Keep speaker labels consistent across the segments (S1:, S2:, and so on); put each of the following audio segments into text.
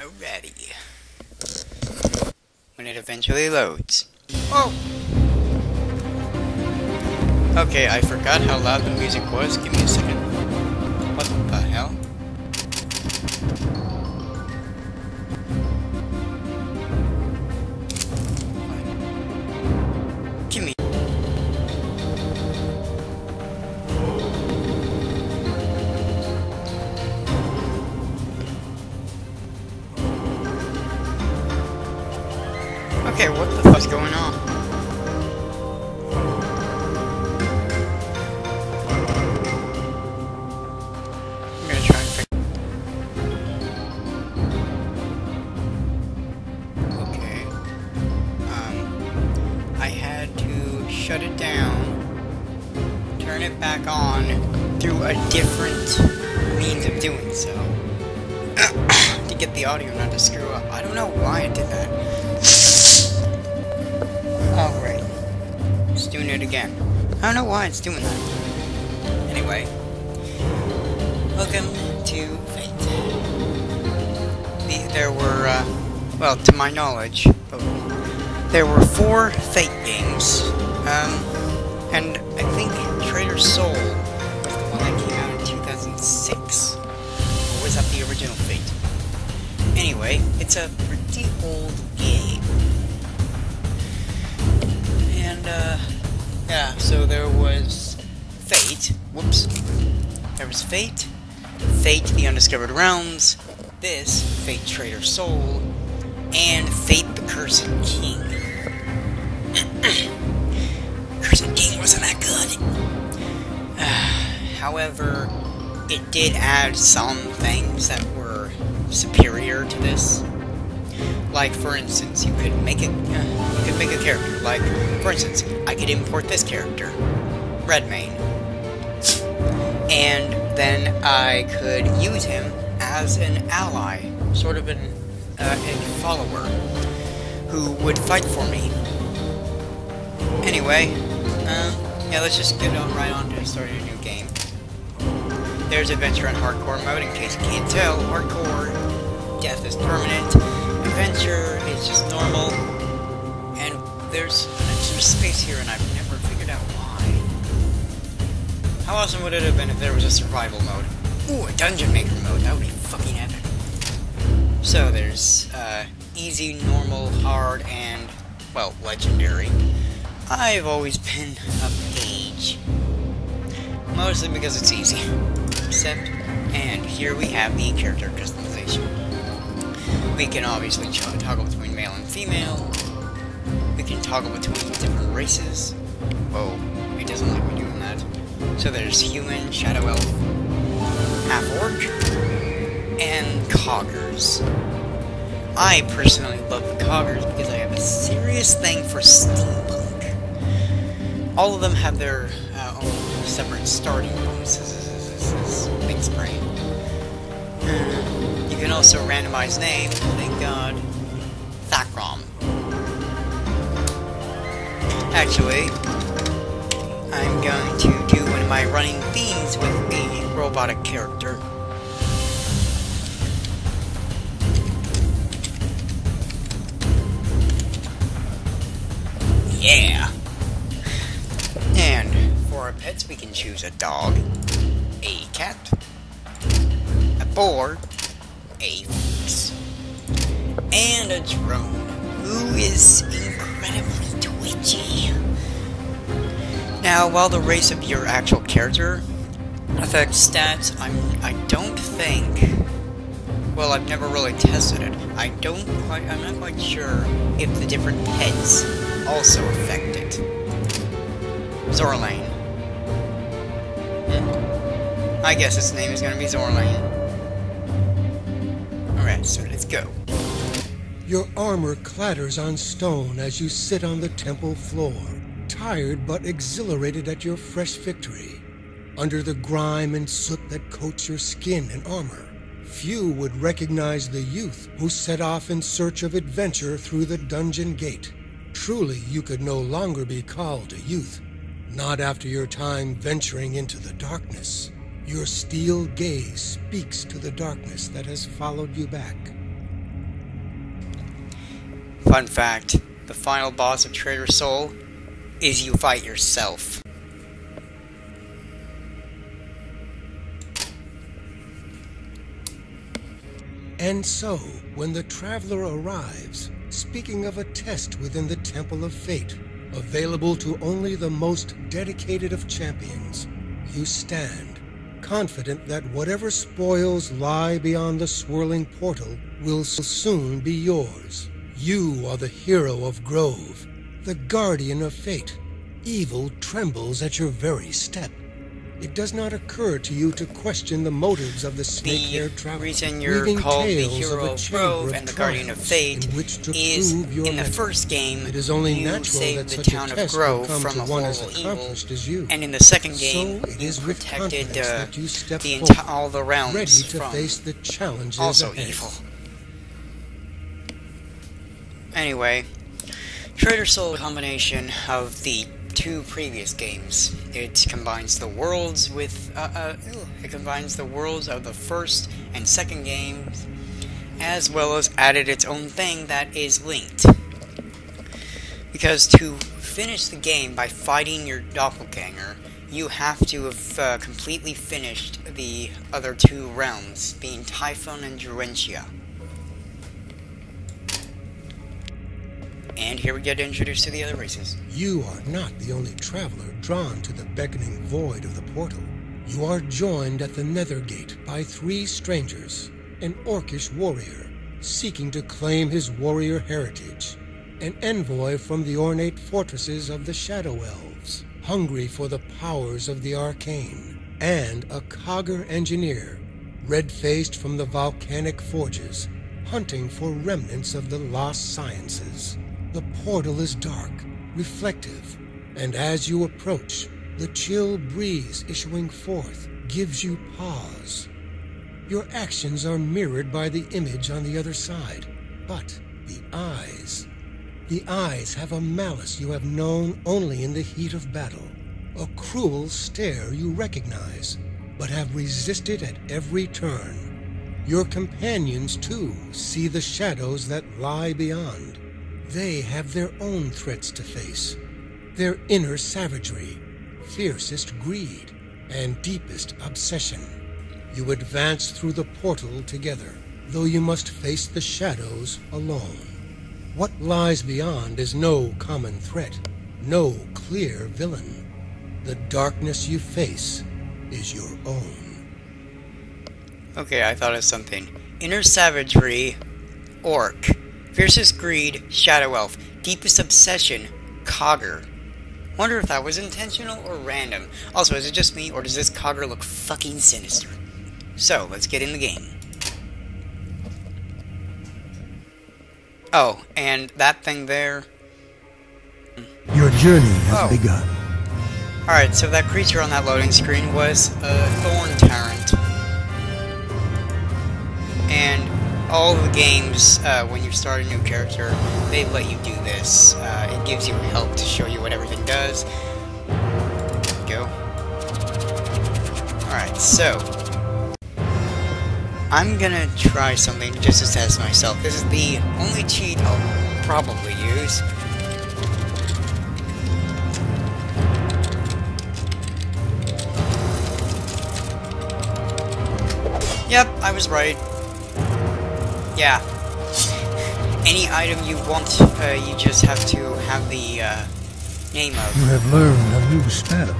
S1: Alrighty. When it eventually loads. Oh! Okay, I forgot how loud the music was. Give me a second. What the hell? A different means of doing so. to get the audio not to screw up. I don't know why it did that. Alright. right. It's doing it again. I don't know why it's doing that. Anyway. Welcome to Fate. The, there were, uh, well, to my knowledge, there were four Fate games. Um, it's a pretty old game. And, uh, yeah, so there was Fate. Whoops. There was Fate, Fate the Undiscovered Realms, this, Fate Traitor Soul, and Fate the Cursed King. Cursed King wasn't that good. However, it did add some things that were superior to this. Like, for instance, you could make it. Uh, you could make a character. Like, for instance, I could import this character, Redmayne, and then I could use him as an ally, sort of an uh, a follower who would fight for me. Anyway, um, yeah, let's just get on right on to starting a new game. There's adventure and hardcore mode. In case you can't tell, hardcore death is permanent. Adventure is just normal. And there's an extra space here, and I've never figured out why. How awesome would it have been if there was a survival mode? Ooh, a dungeon maker mode. That would be fucking epic. So there's uh, easy, normal, hard, and, well, legendary. I've always been a page. Mostly because it's easy. Except, and here we have the character customization. We can obviously toggle between male and female. We can toggle between different races. Whoa, it doesn't like me doing that. So there's human, shadow elf, half orc, and coggers. I personally love the coggers because I have a serious thing for steampunk. All of them have their uh, own separate starting bonuses. Big spray. You can also randomize name. Thank God. Thakrom. Actually, I'm going to do one of my running themes with the robotic character. Yeah. And for our pets, we can choose a dog, a cat, a boar, a fox, and a drone who is incredibly twitchy. Now, while the race of your actual character affects stats, I'm I don't think. Well, I've never really tested it. I don't quite. I'm not quite sure if the different pets also affect it. Zorlane. Hmm. I guess its name is gonna be Zorlane. So let's go.
S2: Your armor clatters on stone as you sit on the temple floor, tired but exhilarated at your fresh victory. Under the grime and soot that coats your skin and armor, few would recognize the youth who set off in search of adventure through the dungeon gate. Truly, you could no longer be called a youth. Not after your time venturing into the darkness. Your steel gaze speaks to the darkness that has followed you back.
S1: Fun fact, the final boss of Traitor Soul is you fight yourself.
S2: And so, when the traveler arrives, speaking of a test within the Temple of Fate, available to only the most dedicated of champions, you stand, confident that whatever spoils lie beyond the swirling portal will soon be yours. You are the hero of Grove, the guardian of fate. Evil trembles at your very step. It does not occur to you to question the motives of the snake-haired traveler.
S1: The reason you're called the hero of Grove and the guardian of fate in is in the first game
S2: it is only
S1: you
S2: natural
S1: saved
S2: that
S1: the
S2: such
S1: town
S2: a
S1: of Grove from a
S2: one as
S1: horrible evil,
S2: accomplished as you.
S1: and in the second game
S2: so it
S1: you protected uh,
S2: that you step
S1: the all the realms
S2: ready to
S1: from
S2: face the challenges
S1: also
S2: ahead.
S1: evil. Anyway, Traitor Soul a combination of the two previous games. It combines the worlds with uh, uh, it combines the worlds of the first and second games, as well as added its own thing that is linked. Because to finish the game by fighting your doppelganger, you have to have uh, completely finished the other two realms, being Typhon and Druantia. And here we get introduced to the other races.
S2: You are not the only traveler drawn to the beckoning void of the portal. You are joined at the Nether Gate by three strangers an orcish warrior seeking to claim his warrior heritage, an envoy from the ornate fortresses of the Shadow Elves, hungry for the powers of the arcane, and a Cogger engineer, red faced from the volcanic forges, hunting for remnants of the lost sciences. The portal is dark, reflective, and as you approach, the chill breeze issuing forth gives you pause. Your actions are mirrored by the image on the other side, but the eyes. The eyes have a malice you have known only in the heat of battle, a cruel stare you recognize, but have resisted at every turn. Your companions, too, see the shadows that lie beyond. They have their own threats to face, their inner savagery, fiercest greed, and deepest obsession. You advance through the portal together, though you must face the shadows alone. What lies beyond is no common threat, no clear villain. The darkness you face is your own.
S1: Okay, I thought of something. Inner savagery, orc. Fiercest greed, shadow elf. Deepest obsession, cogger. Wonder if that was intentional or random. Also, is it just me, or does this cogger look fucking sinister? So, let's get in the game. Oh, and that thing there.
S3: Your journey has
S1: Oh.
S3: begun.
S1: Alright, so that creature on that loading screen was a Thorn Tyrant. And all the games, uh, when you start a new character, they let you do this. Uh, it gives you help to show you what everything does. Go. Alright, so. I'm gonna try something just to test myself. This is the only cheat I'll probably use. Yep, I was right. Yeah. Any item you want, uh, you just have to have the uh, name of.
S3: You have learned a new spell.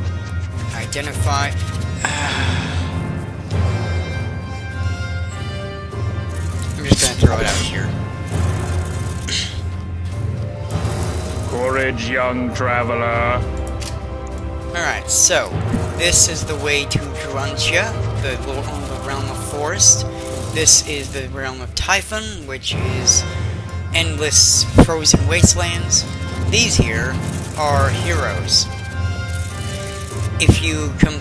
S1: Identify. I'm just gonna throw it out here.
S4: Courage, young traveler.
S1: Alright, so this is the way to Druantia, the, lo- the realm of forest. This is the realm of Typhon, which is endless frozen wastelands. These here are heroes. If you come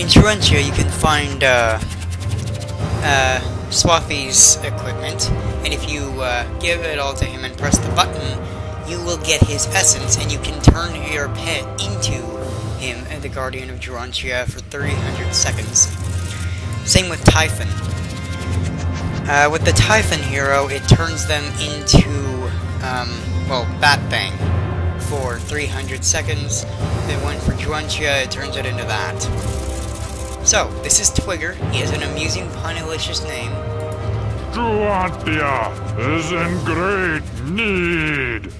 S1: in Druantia, you can find uh, uh, equipment, and if you uh, give it all to him and press the button, you will get his essence, and you can turn your pet into him, uh, the Guardian of Druantia, for 300 seconds. Same with Typhon. Uh, with the Typhon hero, it turns them into um, well, that thing for 300 seconds. Then went for Druantia, it turns it into that. So, this is Twigger. He has an amusing, punilicious name.
S4: Druantia is in great need.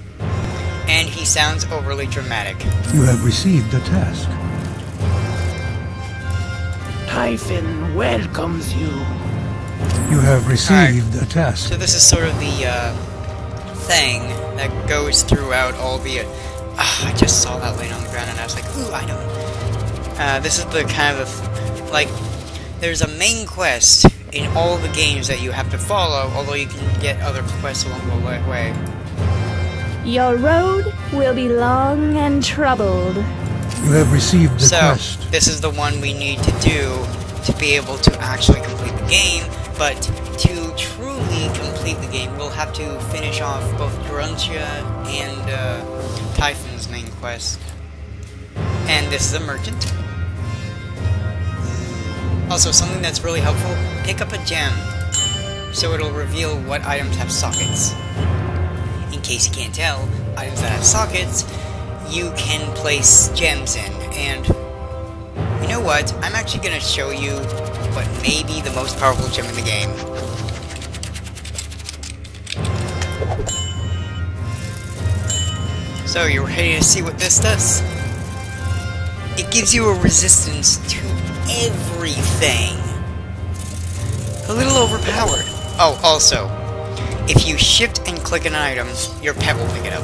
S1: And he sounds overly dramatic.
S3: You have received a task.
S5: Typhon welcomes you.
S3: You have received a task.
S1: So this is sort of the uh, thing that goes throughout all the. Uh, ah, I just saw that laying on the ground and I was like, ooh, I don't. Uh, this is the kind of like. There's a main quest in all the games that you have to follow, although you can get other quests along the way.
S6: Your road will be long and troubled.
S3: You have received the
S1: So
S3: quest.
S1: this is the one we need to do to be able to actually complete the game. But to truly complete the game, we'll have to finish off both Druantia and uh, Typhon's main quest. And this is a merchant. Also, something that's really helpful, pick up a gem. So it'll reveal what items have sockets. In case you can't tell, items that have sockets, you can place gems in. And you know what? I'm actually going to show you what maybe the most powerful gem in the game. So, you ready to see what this does? It gives you a resistance to everything. A little overpowered. Oh, also, if you shift and click an item, your pet will pick it up.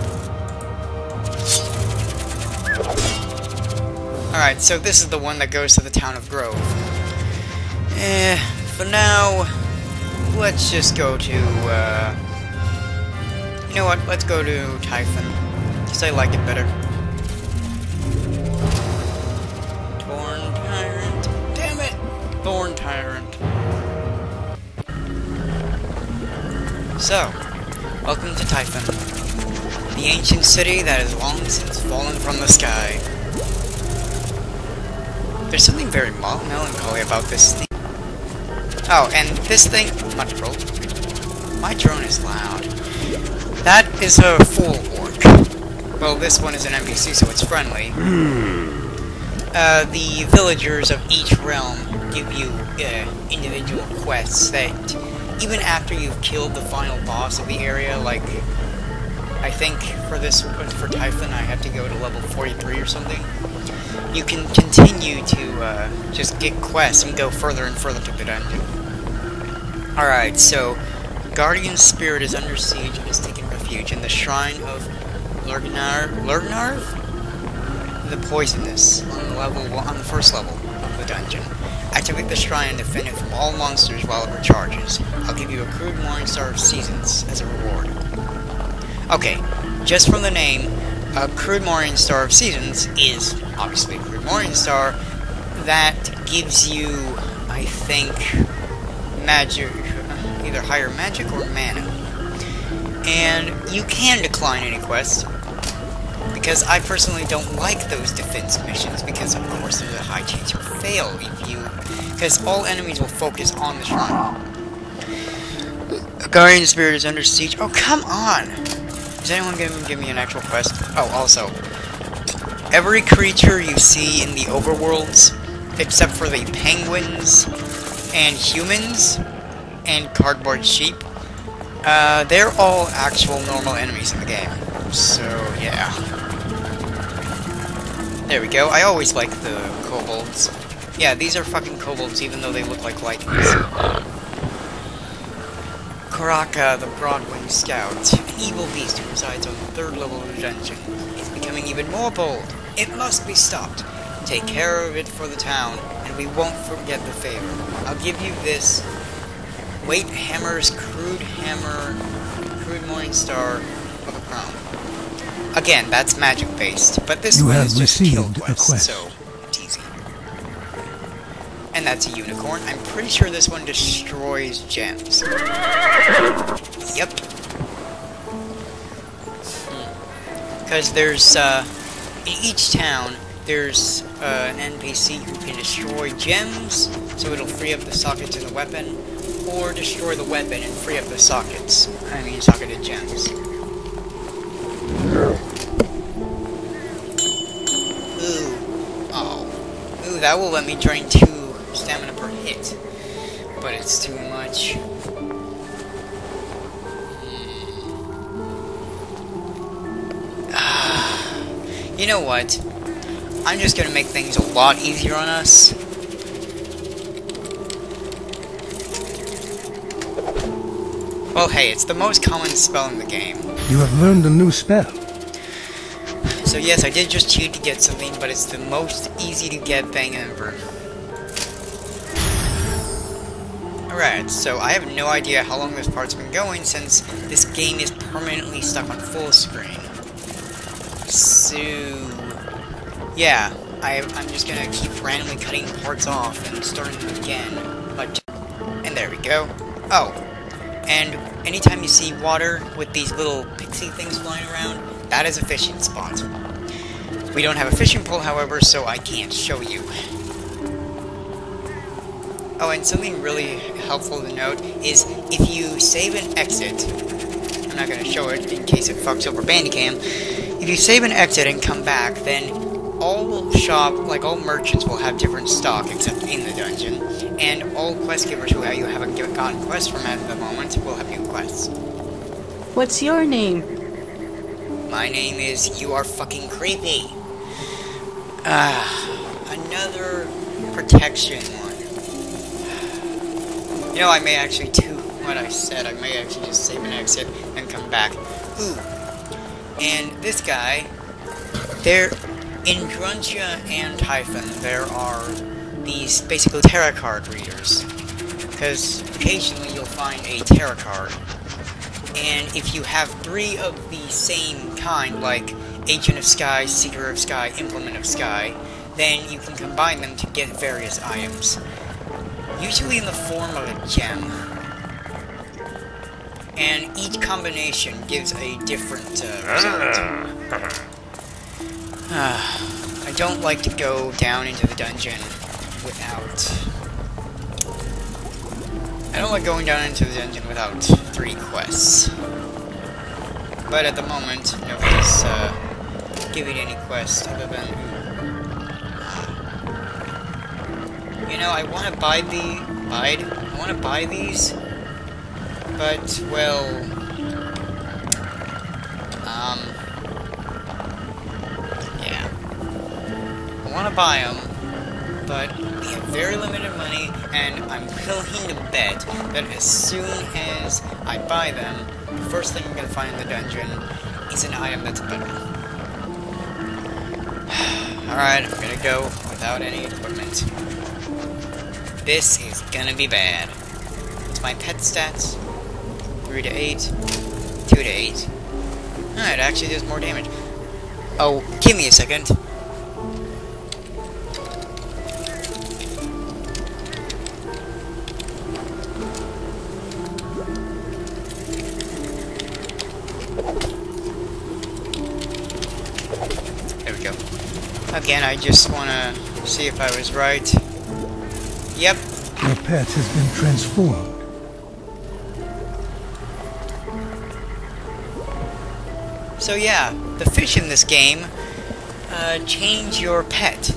S1: Alright, so this is the one that goes to the town of Grove. Eh, for now, let's just go to, uh... You know what, let's go to Typhon. Because I like it better. Thorn Tyrant. Damn it! Thorn Tyrant. So, welcome to Typhon. The ancient city that has long since fallen from the sky. There's something very melancholy about this thing. Oh, and this thing... Much troll. My drone is loud. That is a full orc. Well, this one is an NPC, so it's friendly. Uh, the villagers of each realm give you uh, individual quests that, even after you've killed the final boss of the area, like, I think for this, for Typhon, I have to go to level 43 or something you can continue to uh, just get quests and go further and further to the dungeon. Alright, so Guardian Spirit is under siege and is taking refuge in the shrine of Lurgnar Lurgnarv? The Poisonous on the level on the first level of the dungeon. Activate the shrine and defend it from all monsters while it recharges. I'll give you a crude Morning Star of Seasons as a reward. Okay, just from the name, a crude Morning Star of Seasons is obviously a crude Morning Star that gives you, I think, magic, either higher magic or mana. And you can decline any quest, because I personally don't like those defense missions, because of course there's a high chance you'll fail if you, because all enemies will focus on the shrine. A Guardian Spirit is under siege. Oh, come on! Is anyone give me an actual quest? Oh, also, every creature you see in the overworlds, except for the penguins and humans and cardboard sheep, uh, they're all actual normal enemies in the game. So, yeah. There we go. I always like the kobolds. Yeah, these are fucking kobolds, even though they look like lycans. Karaka, the Broadwing Scout, an evil beast who resides on the third level of the dungeon, is becoming even more bold. It must be stopped. Take care of it for the town, and we won't forget the favor. I'll give you this Weight Hammer's Crude Hammer, Crude Morning Star of a Crown. Again, that's magic based, but this
S3: You
S1: one is just kill
S3: received a
S1: quest,
S3: quest.
S1: so. And that's a unicorn. I'm pretty sure this one destroys gems. Yep. Hmm. Because there's, uh, in each town, there's uh, an NPC who can destroy gems, so it'll free up the sockets in the weapon, or destroy the weapon and free up the sockets. I mean, socketed gems. Ooh. Oh. Ooh, that will let me drain two stamina per hit. But it's too much. You know what? I'm just gonna make things a lot easier on us. Well, hey, it's the most common spell in the game.
S3: You have learned a new spell.
S1: So yes, I did just cheat to get something, but it's the most easy to get thing ever. Alright, so I have no idea how long this part's been going since this game is permanently stuck on full screen. So... Yeah, I, I'm just gonna keep randomly cutting parts off and starting them again. But, and there we go. Oh, and anytime you see water with these little pixie things flying around, that is a fishing spot. We don't have a fishing pole, however, so I can't show you. Oh, and something really helpful to note is if you save and exit, I'm not going to show it in case it fucks over Bandicam, if you save and exit and come back, then all shop, like all merchants will have different stock except in the dungeon, and all quest givers who you haven't gotten quests from at the moment will have new quests.
S5: What's your name?
S1: My name is You Are Fucking Creepy. Ah, another protection one. You know, I may actually do what I said. I may actually just save and exit and come back. Ooh. And this guy, there, in Druantia and Typhon, there are these basically tarot card readers. Because occasionally you'll find a tarot card. And if you have three of the same kind, like Agent of Sky, Seeker of Sky, Implement of Sky, then you can combine them to get various items. Usually in the form of a gem. And each combination gives a different uh, result. I don't like to go down into the dungeon without... I don't like going down into the dungeon without three quests. But at the moment, nobody's uh, giving any quests other than... You know, I want to buy the... Buy, I want to buy these, but, well... Um... Yeah. I want to buy them, but we have very limited money, and I'm willing to bet that as soon as I buy them, the first thing I'm going to find in the dungeon is an item that's better. Alright, I'm going to go without any equipment. This is to be bad. It's my pet stats. 3 to 8. 2 to 8. Ah, it actually does more damage. Oh, give me a second. There we go. Again, I just want to see if I was right. Yep,
S3: Your pet has been transformed.
S1: So yeah, the fish in this game uh, change your pet.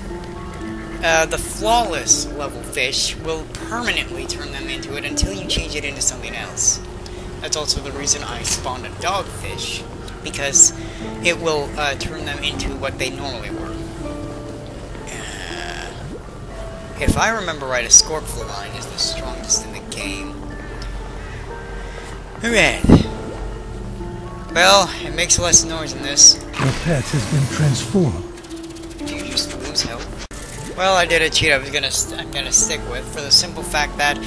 S1: Uh, the flawless level fish will permanently turn them into it until you change it into something else. That's also the reason I spawned a dogfish, because it will uh, turn them into what they normally were. If I remember right, a Scorpioline is the strongest in the game. Alright. Well, it makes less noise in this.
S3: Your pet has been transformed.
S1: Do you just lose health? Well, I did a cheat I was gonna st I'm gonna stick with for the simple fact that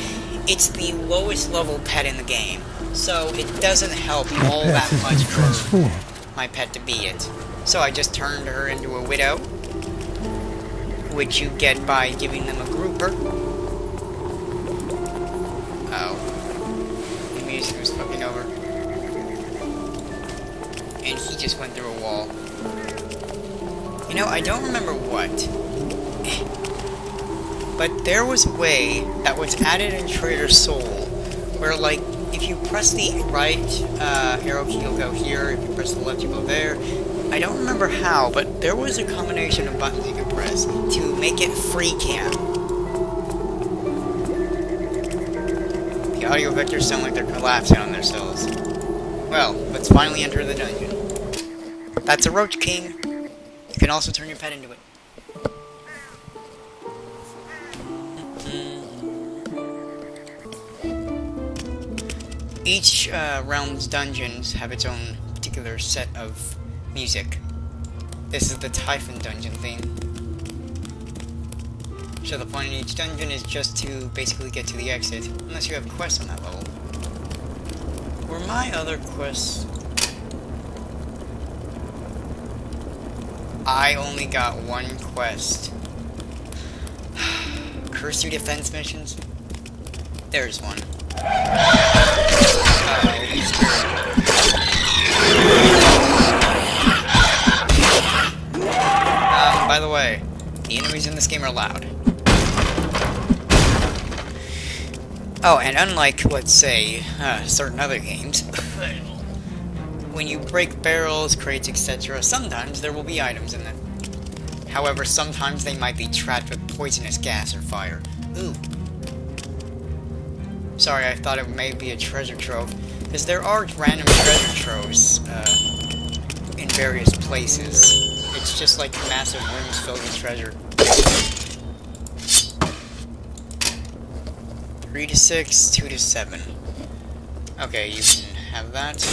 S1: it's the lowest level pet in the game, so it doesn't help
S3: Your
S1: all
S3: pet
S1: that
S3: has
S1: much
S3: been
S1: for
S3: transformed.
S1: my pet to be it. So I just turned her into a widow, which you get by giving them a grouper. Oh, the music was fucking over, and he just went through a wall. You know, I don't remember what. But there was a way that was added in Traitor Soul, where, like, if you press the right uh, arrow key, you'll go here, if you press the left, you go there, I don't remember how, but there was a combination of buttons you could press to make it free cam. The audio vectors sound like they're collapsing on themselves. Well, let's finally enter the dungeon. That's a Roach King. You can also turn your pet into it. Each uh, realm's dungeons have its own particular set of music. This is the Typhon dungeon theme. So the point in each dungeon is just to basically get to the exit, unless you have quests on that level. Were my other quests... I only got one quest. Curse you defense missions? There's one. By the way, the enemies in this game are loud. Oh, and unlike, let's say, uh, certain other games, when you break barrels, crates, etc., sometimes there will be items in them. However, sometimes they might be trapped with poisonous gas or fire. Ooh. Sorry, I thought it may be a treasure trove, because there are random treasure troves uh, in various places. It's just like massive rooms filled with treasure. 3 to 6, 2 to 7. Okay, you can have that.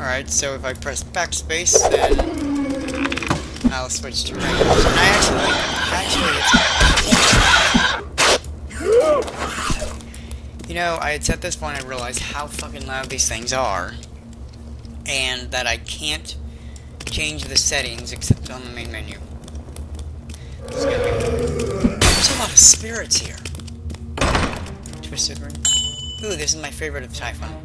S1: Alright, so if I press backspace, then I'll switch to. And I actually, actually, you know, I had at this point I realized how fucking loud these things are, and that I can't change the settings except on the main menu. There's a lot of spirits here. Twisted ring. Ooh, this is my favorite of Typhon.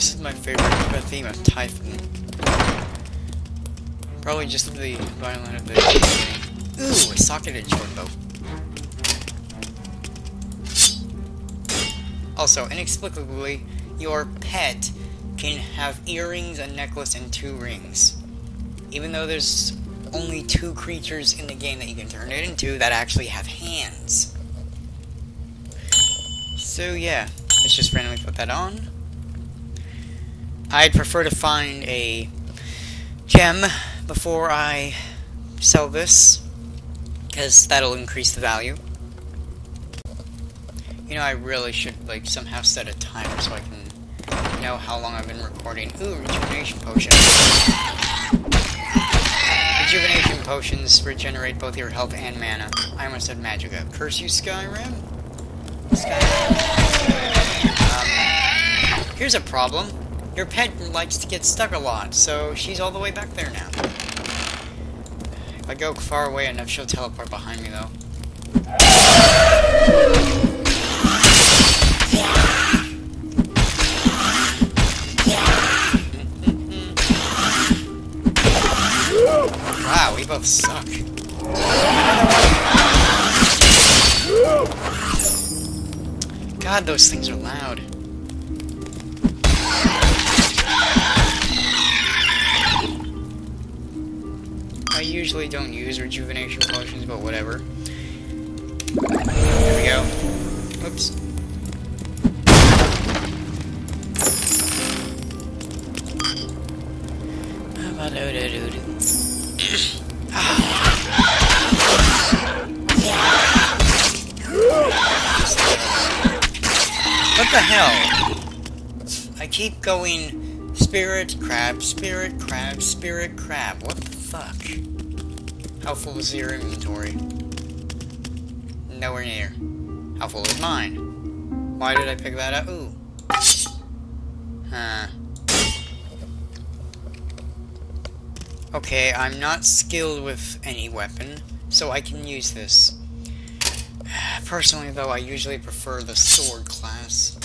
S1: This is my favorite theme of Typhon. Probably just the violin of the. Ooh, a socketed shortbow. Also, inexplicably, your pet can have earrings, a necklace, and two rings. Even though there's only two creatures in the game that you can turn it into that actually have hands. So yeah, let's just randomly put that on. I'd prefer to find a gem before I sell this, because that'll increase the value. You know, I really should, like, somehow set a timer so I can know how long I've been recording. Ooh, rejuvenation potion. Rejuvenation potions regenerate both your health and mana. I almost said Magicka. Curse you, Skyrim? Skyrim. Um, here's a problem. Your pet likes to get stuck a lot, so she's all the way back there now. If I go far away enough, she'll teleport behind me, though. wow, we both suck. God, those things are loud. I usually don't use rejuvenation potions, but whatever. There we go. Oops. What the hell? I keep going spirit, crab, spirit, crab, spirit, crab. What fuck? How full is your inventory? Nowhere near. How full is mine? Why did I pick that up? Ooh. Huh. Okay, I'm not skilled with any weapon, so I can use this. Personally, though, I usually prefer the sword class.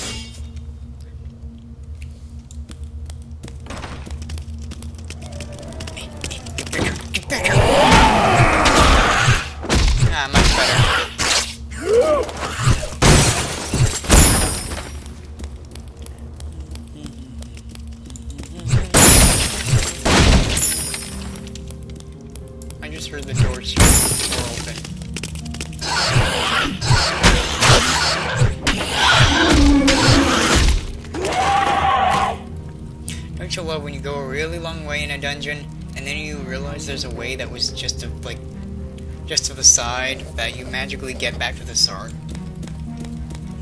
S1: Dungeon, and then you realize there's a way that was just to, like, just to the side that you magically get back to the start.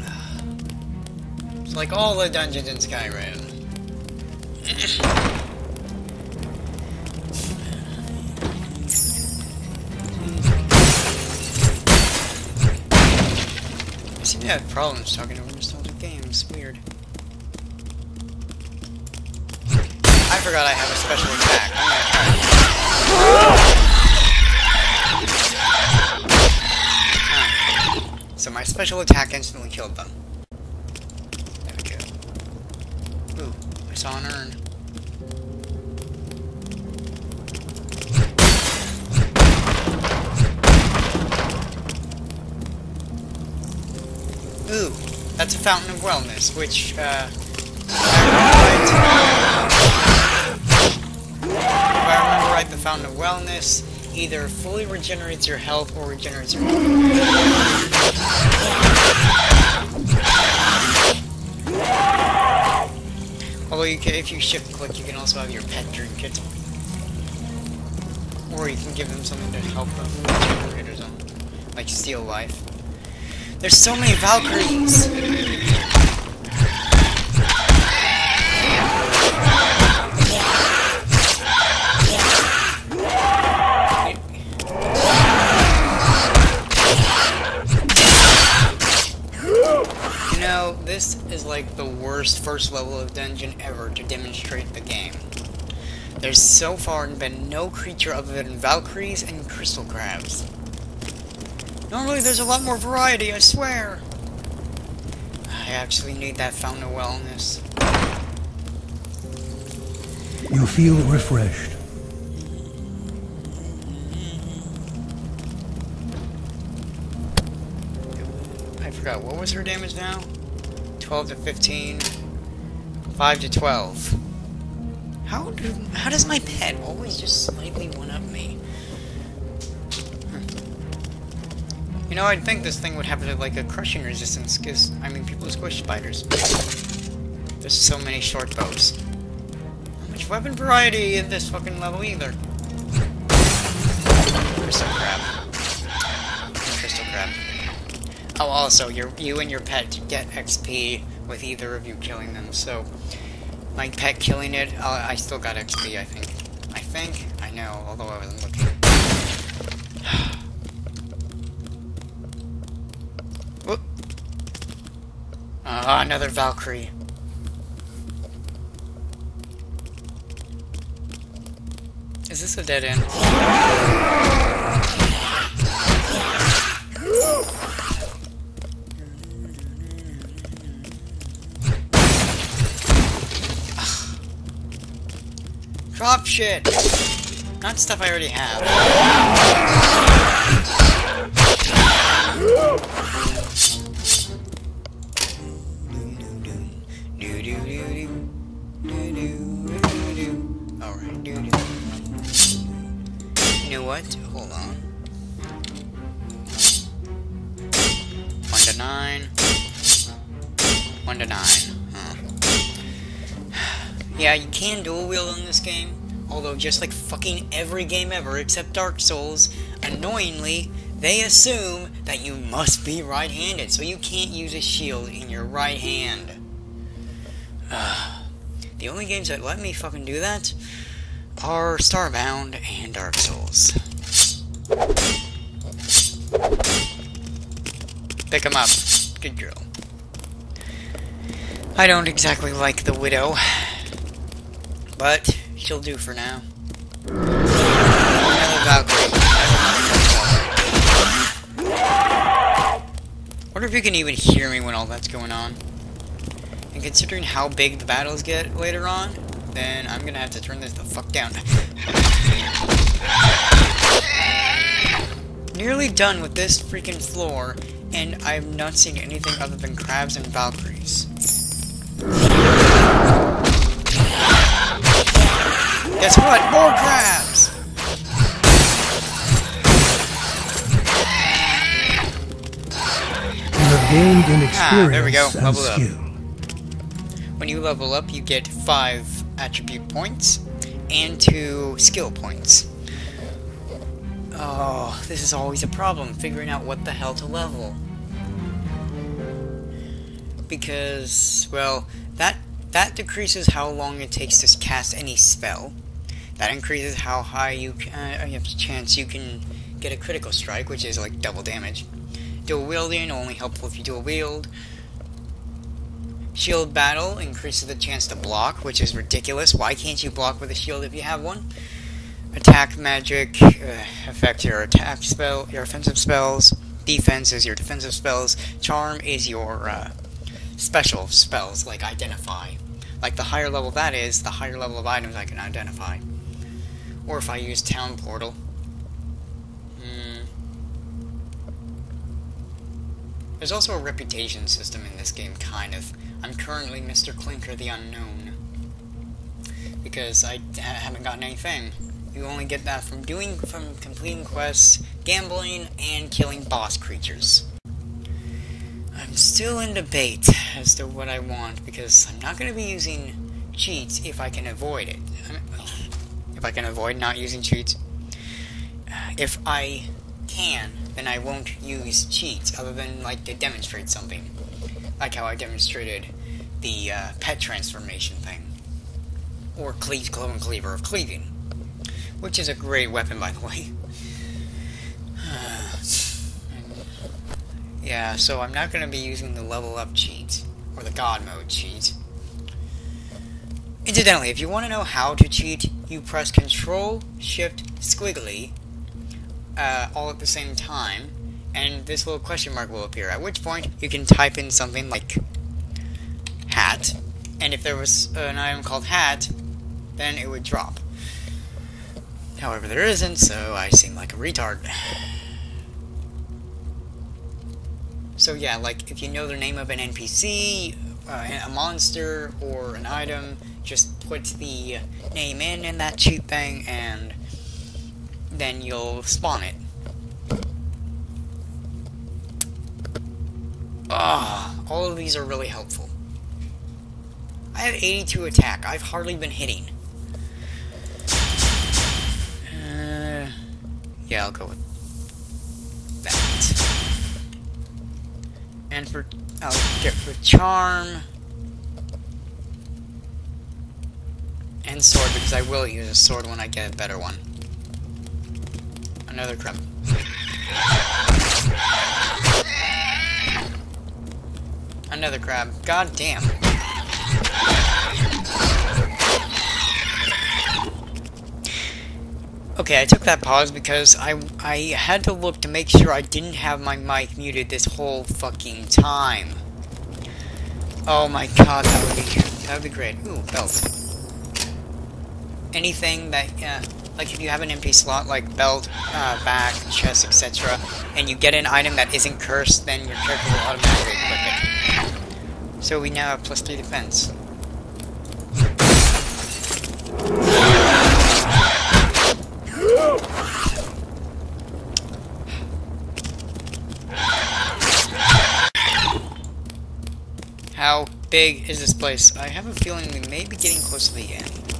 S1: It's like all the dungeons in Skyrim. I seem to have problems talking over nostalgic forgot I have a special attack. I'm gonna try. So my special attack instantly killed them. There we go. Ooh, I saw an urn. Ooh, that's a fountain of wellness, which, uh, fountain of wellness either fully regenerates your health or regenerates your Although you can, if you shift click, you can also have your pet drink it. Or you can give them something to help them. Like steal life. There's so many Valkyries! This is like the worst first level of dungeon ever to demonstrate the game. There's so far been no creature other than Valkyries and Crystal Crabs. Normally there's a lot more variety, I swear. I actually need that fountain of wellness.
S3: You feel refreshed.
S1: I forgot, what was her damage now? 12 to 15, 5 to 12. How do, how does my pet always just slightly one-up me? Hmm. You know, I'd think this thing would have like a crushing resistance, because, I mean, people squish spiders. There's so many short bows. Not much weapon variety in this fucking level either. Crab. Crystal Oh, also, your you and your pet get XP with either of you killing them. So, my pet killing it, uh, I still got XP. I think. I think. I know. Although I wasn't looking. Whoop. Ah, another Valkyrie. Is this a dead end? Drop shit! Not stuff I already have. What? Hold on. One to nine. One to nine. Yeah, you can dual wield in this game, although just like fucking every game ever except Dark Souls, annoyingly, they assume that you must be right-handed, so you can't use a shield in your right hand. the only games that let me fucking do that are Starbound and Dark Souls. Pick 'em up. Good girl. I don't exactly like the Widow. But she'll do for now. Wonder if you can even hear me when all that's going on. And considering how big the battles get later on, then I'm gonna have to turn this the fuck down. Nearly done with this freaking floor, and I'm not seeing anything other than crabs and Valkyries. Guess what? More crabs!
S3: You have gained in experience
S1: Ah, there we go. Level up.
S3: skill.
S1: When you level up, you get five attribute points and two skill points. Oh, this is always a problem, figuring out what the hell to level. Because, well, that that decreases how long it takes to cast any spell. That increases how high you, uh, a chance you can get a critical strike, which is like double damage. Dual wielding only helpful if you dual wield. Shield battle increases the chance to block, which is ridiculous. Why can't you block with a shield if you have one? Attack magic uh, affects your attack spell, your offensive spells. Defense is your defensive spells. Charm is your uh, special spells, like identify. Like the higher level that is, the higher level of items I can identify. Or if I use town portal. Hmm. There's also a reputation system in this game, kind of. I'm currently Mr. Clinker the Unknown. Because I haven't gotten anything. You only get that from doing, from completing quests, gambling, and killing boss creatures. I'm still in debate as to what I want, because I'm not going to be using cheats if I can avoid it. I mean, if I can avoid not using cheats. If I can, then I won't use cheats, other than, like, to demonstrate something like how I demonstrated the uh, pet transformation thing. Or Cleave Clone Cleaver of Cleaving. Which is a great weapon, by the way. yeah, so I'm not going to be using the level up cheats. or the God mode cheat. Incidentally, if you want to know how to cheat, you press Control, Shift, Squiggly, uh, all at the same time, and this little question mark will appear, at which point you can type in something like hat, and if there was an item called hat, then it would drop. However, there isn't, so I seem like a retard. So yeah, like, if you know the name of an NPC, uh, a monster, or an item, just put the name in in that cheat thing, and then you'll spawn it. Ah, oh, all of these are really helpful. I have 82 attack. I've hardly been hitting. Uh, yeah, I'll go with that. And for I'll get with charm and sword because I will use a sword when I get a better one. Another crumb. Another crab. God damn. Okay, I took that pause because I I had to look to make sure I didn't have my mic muted this whole fucking time. Oh my god, that would be that would be great. Ooh, belt. Anything that yeah, like if you have an empty slot like belt, uh, back, chest, etc., and you get an item that isn't cursed, then your character will automatically equip it. So we now have plus 3 defense. How big is this place? I have a feeling we may be getting close to the end.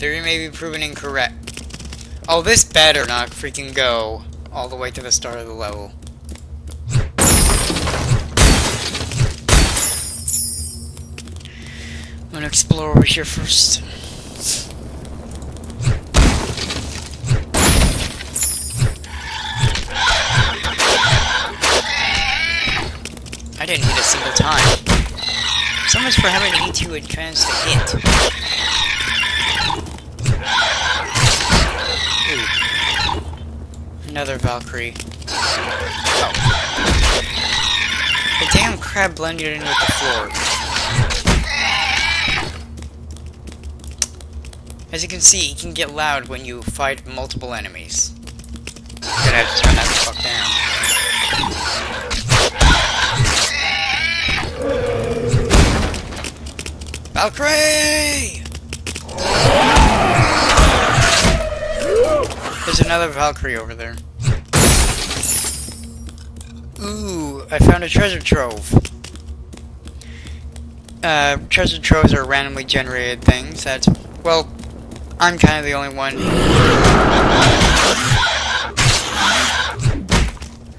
S1: Theory may be proven incorrect. Oh, this better not freaking go all the way to the start of the level. I'm gonna explore over here first. I didn't hit a single time. So much for having E2 advance to hit. Another Valkyrie. The damn crab blended in with the floor. As you can see, it can get loud when you fight multiple enemies. Gonna have to turn that the fuck down. Valkyrie! There's another Valkyrie over there. Ooh, I found a treasure trove. Uh, treasure troves are randomly generated things that, well, I'm kind of the only one.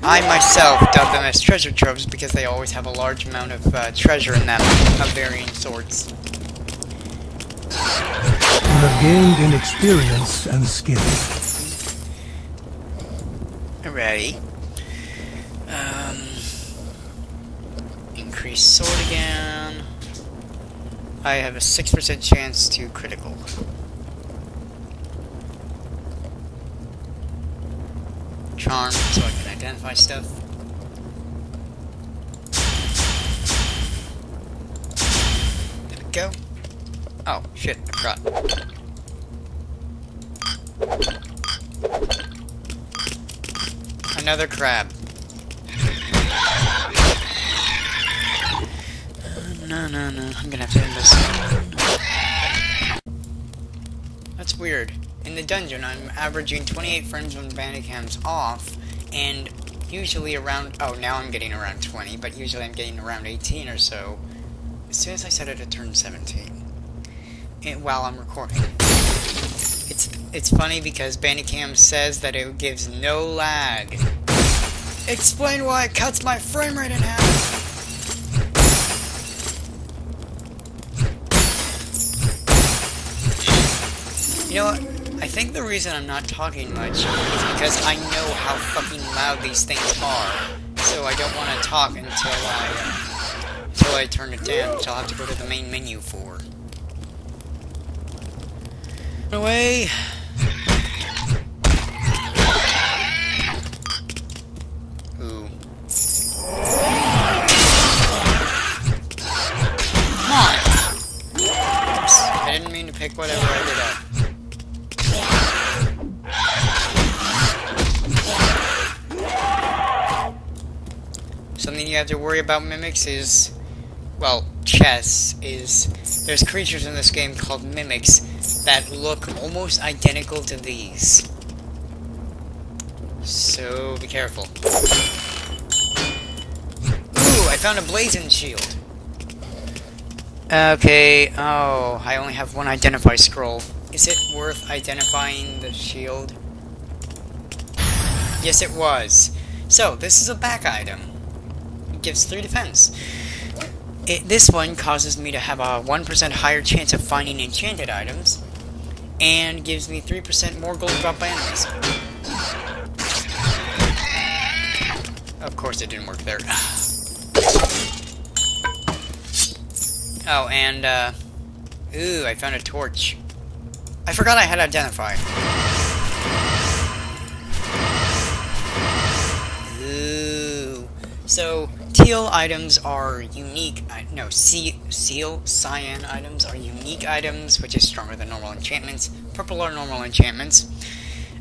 S1: I myself dub them as treasure troves because they always have a large amount of uh, treasure in them of varying sorts.
S3: You have gained in experience and skill.
S1: Alrighty. Um, increase sword again. I have a 6% chance to critical. Charm, so I can identify stuff. There we go. Oh, shit, I forgot. Another crab. No, no, no. I'm gonna have to end this. That's weird. In the dungeon, I'm averaging 28 frames when Bandicam's off, and usually around. Oh, now I'm getting around 20, but usually I'm getting around 18 or so. As soon as I set it to turn 17, and while I'm recording. It's it's funny because Bandicam says that it gives no lag. Explain why it cuts my frame rate in half. You know what? I think the reason I'm not talking much is because I know how fucking loud these things are. So I don't want to talk until I until I turn it down, which I'll have to go to the main menu for. Away. Have to worry about mimics is, well, chess is there's creatures in this game called mimics that look almost identical to these. So be careful. Ooh, I found a blazing shield. Okay, oh, I only have one identify scroll. Is it worth identifying the shield? Yes, it was. So, this is a back item. Gives 3 defense. It, this one causes me to have a 1% higher chance of finding enchanted items, and gives me 3% more gold drop by enemies. Of course it didn't work there. Oh, and, uh... Ooh, I found a torch. I forgot I had identify. Ooh. So, teal items are unique... No, sea, seal, cyan items are unique items, which is stronger than normal enchantments. Purple are normal enchantments.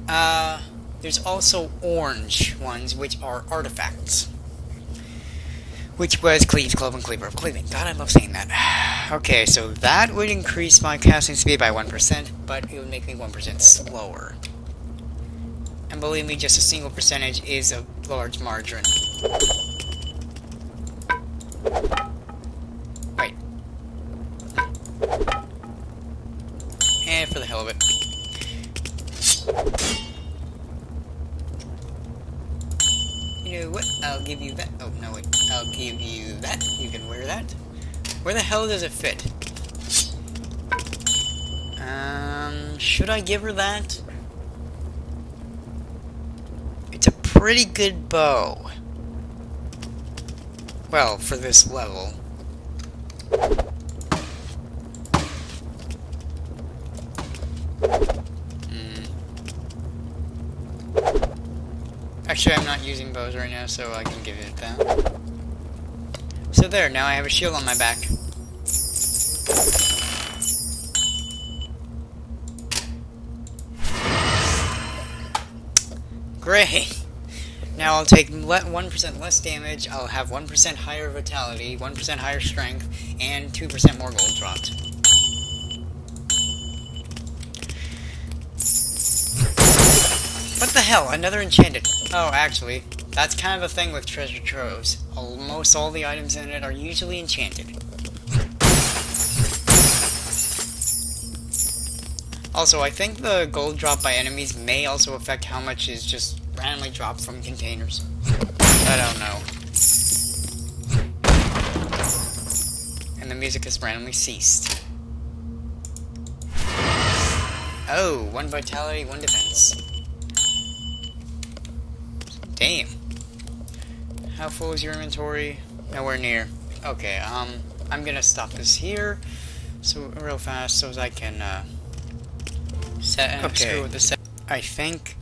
S1: Uh, there's also orange ones, which are artifacts. Which was Cleave's Club and Cleaver of Cleaving. God, I love saying that. okay, so that would increase my casting speed by 1%, but it would make me 1% slower. And believe me, just a single percentage is a large margin. Wait. And for the hell of it. You know what? I'll give you that. Oh, no, wait. I'll give you that. You can wear that. Where the hell does it fit? Um, should I give her that? It's a pretty good bow. Well, for this level. Hmm. Actually, I'm not using bows right now, so I can give it that. So there, now I have a shield on my back. Great! Now I'll take 1% less damage, I'll have 1% higher vitality, 1% higher strength, and 2% more gold dropped. What the hell? Another enchanted. Oh, actually, That's kind of a thing with treasure troves. Almost all the items in it are usually enchanted. Also, I think the gold dropped by enemies may also affect how much is just randomly dropped from containers. I don't know. And the music has randomly ceased. Oh, one vitality, one defense. Damn. How full is your inventory? Nowhere near. Okay, um, I'm gonna stop this here, so real fast, so as I can, uh, set and
S2: Okay.
S1: screw with the set. I think,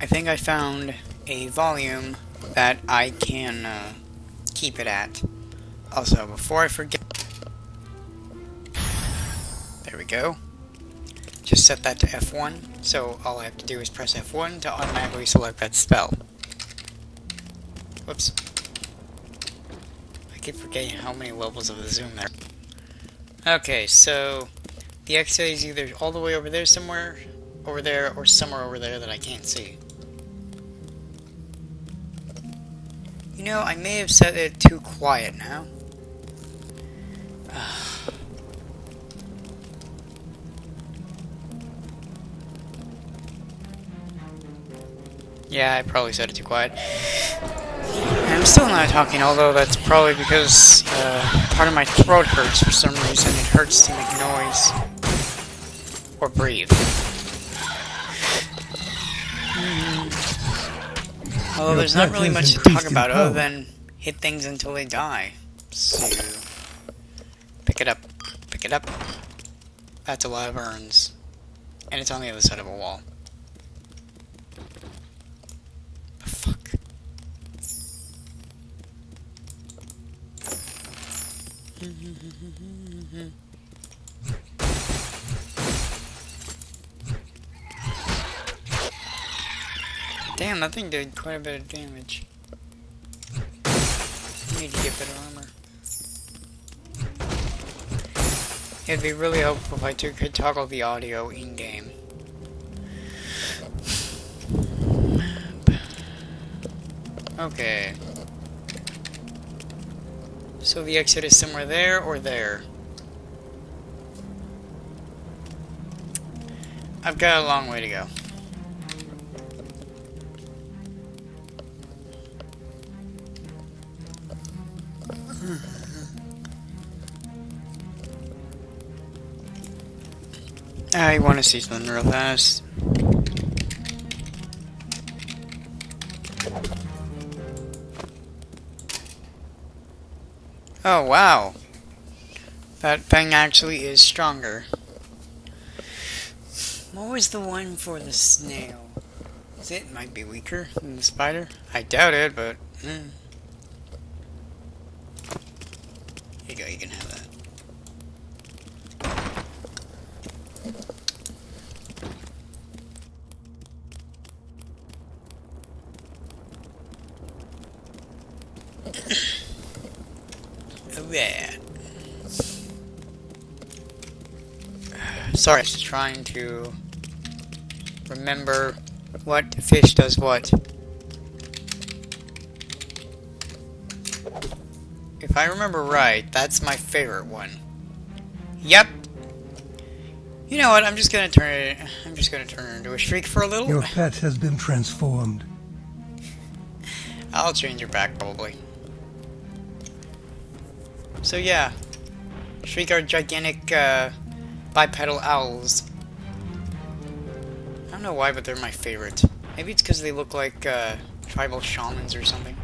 S1: I think I found a volume that I can, uh, keep it at. Also, before I forget, there we go. Just set that to F1, so all I have to do is press F1 to automatically select that spell. Whoops. I keep forgetting how many levels of the zoom there. Okay, so the exit is either all the way over there somewhere, over there, or somewhere over there that I can't see. You know, I may have set it too quiet now. Yeah, I probably said it too quiet. I'm still not talking, although that's probably because uh, part of my throat hurts for some reason. It hurts to make noise. Or breathe. Oh, Although there's not really much to talk about other than hit things until they die. So, pick it up. Pick it up. That's a lot of urns. And it's on the other side of a wall. The fuck? Damn, that thing did quite a bit of damage. Need to get better armor. It'd be really helpful if I could toggle the audio in-game. Okay. So the exit is somewhere there or there? I've got a long way to go. I want to see something real fast. Oh, wow. That thing actually is stronger. What was the one for the snail? It might be weaker than the spider? I doubt it, but... eh. Here you go, you can have that. Alright. Uh, sorry, just trying to remember what fish does what. If I remember right, that's my favorite one. Yep. You know what? I'm just gonna turn it. I'm just gonna turn her into a shriek for a little.
S3: Your pet has been transformed.
S1: I'll change her back probably. So yeah, Shriek are gigantic uh, bipedal owls. I don't know why, but they're my favorite. Maybe it's because they look like uh, tribal shamans or something.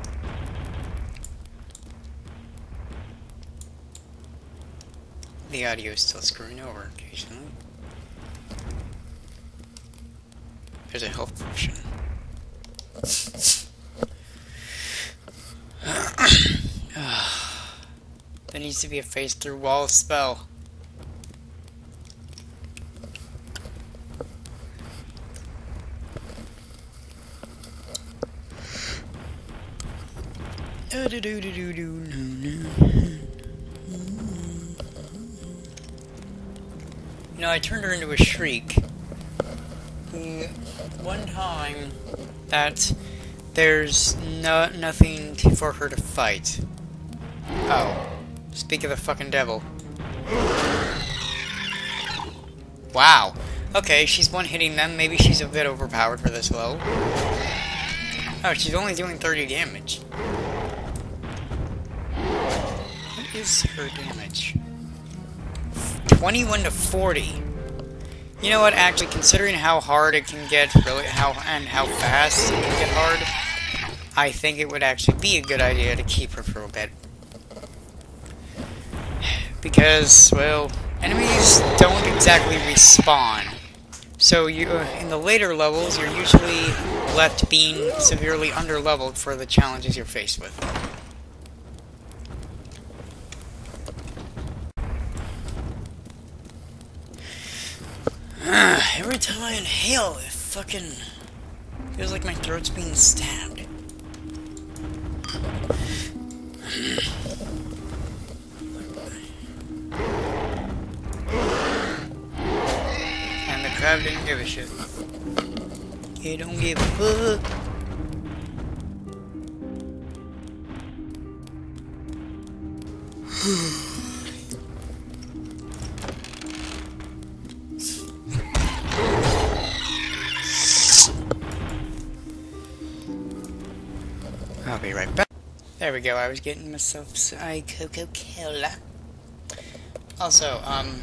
S1: The audio is still screwing over occasionally. There's a health potion. There needs to be a phase through wall spell. Know, I turned her into a shriek. Mm, one time that there's no nothing for her to fight. Oh, speak of the fucking devil. Wow. Okay, she's one hitting them. Maybe she's a bit overpowered for this low. Oh, she's only doing 30 damage. What is her damage? 21 to 40. You know what, actually, considering how hard it can get, really, how, and how fast it can get hard, I think it would actually be a good idea to keep her for a bit. Because, well, enemies don't exactly respawn. So you, uh, in the later levels, you're usually left being severely underleveled for the challenges you're faced with. every time I inhale, it fucking feels like my throat's being stabbed. and the crab didn't give a shit. He don't give a fuck. I'll be right back. There we go, I was getting myself some Coca-Cola. Also, um,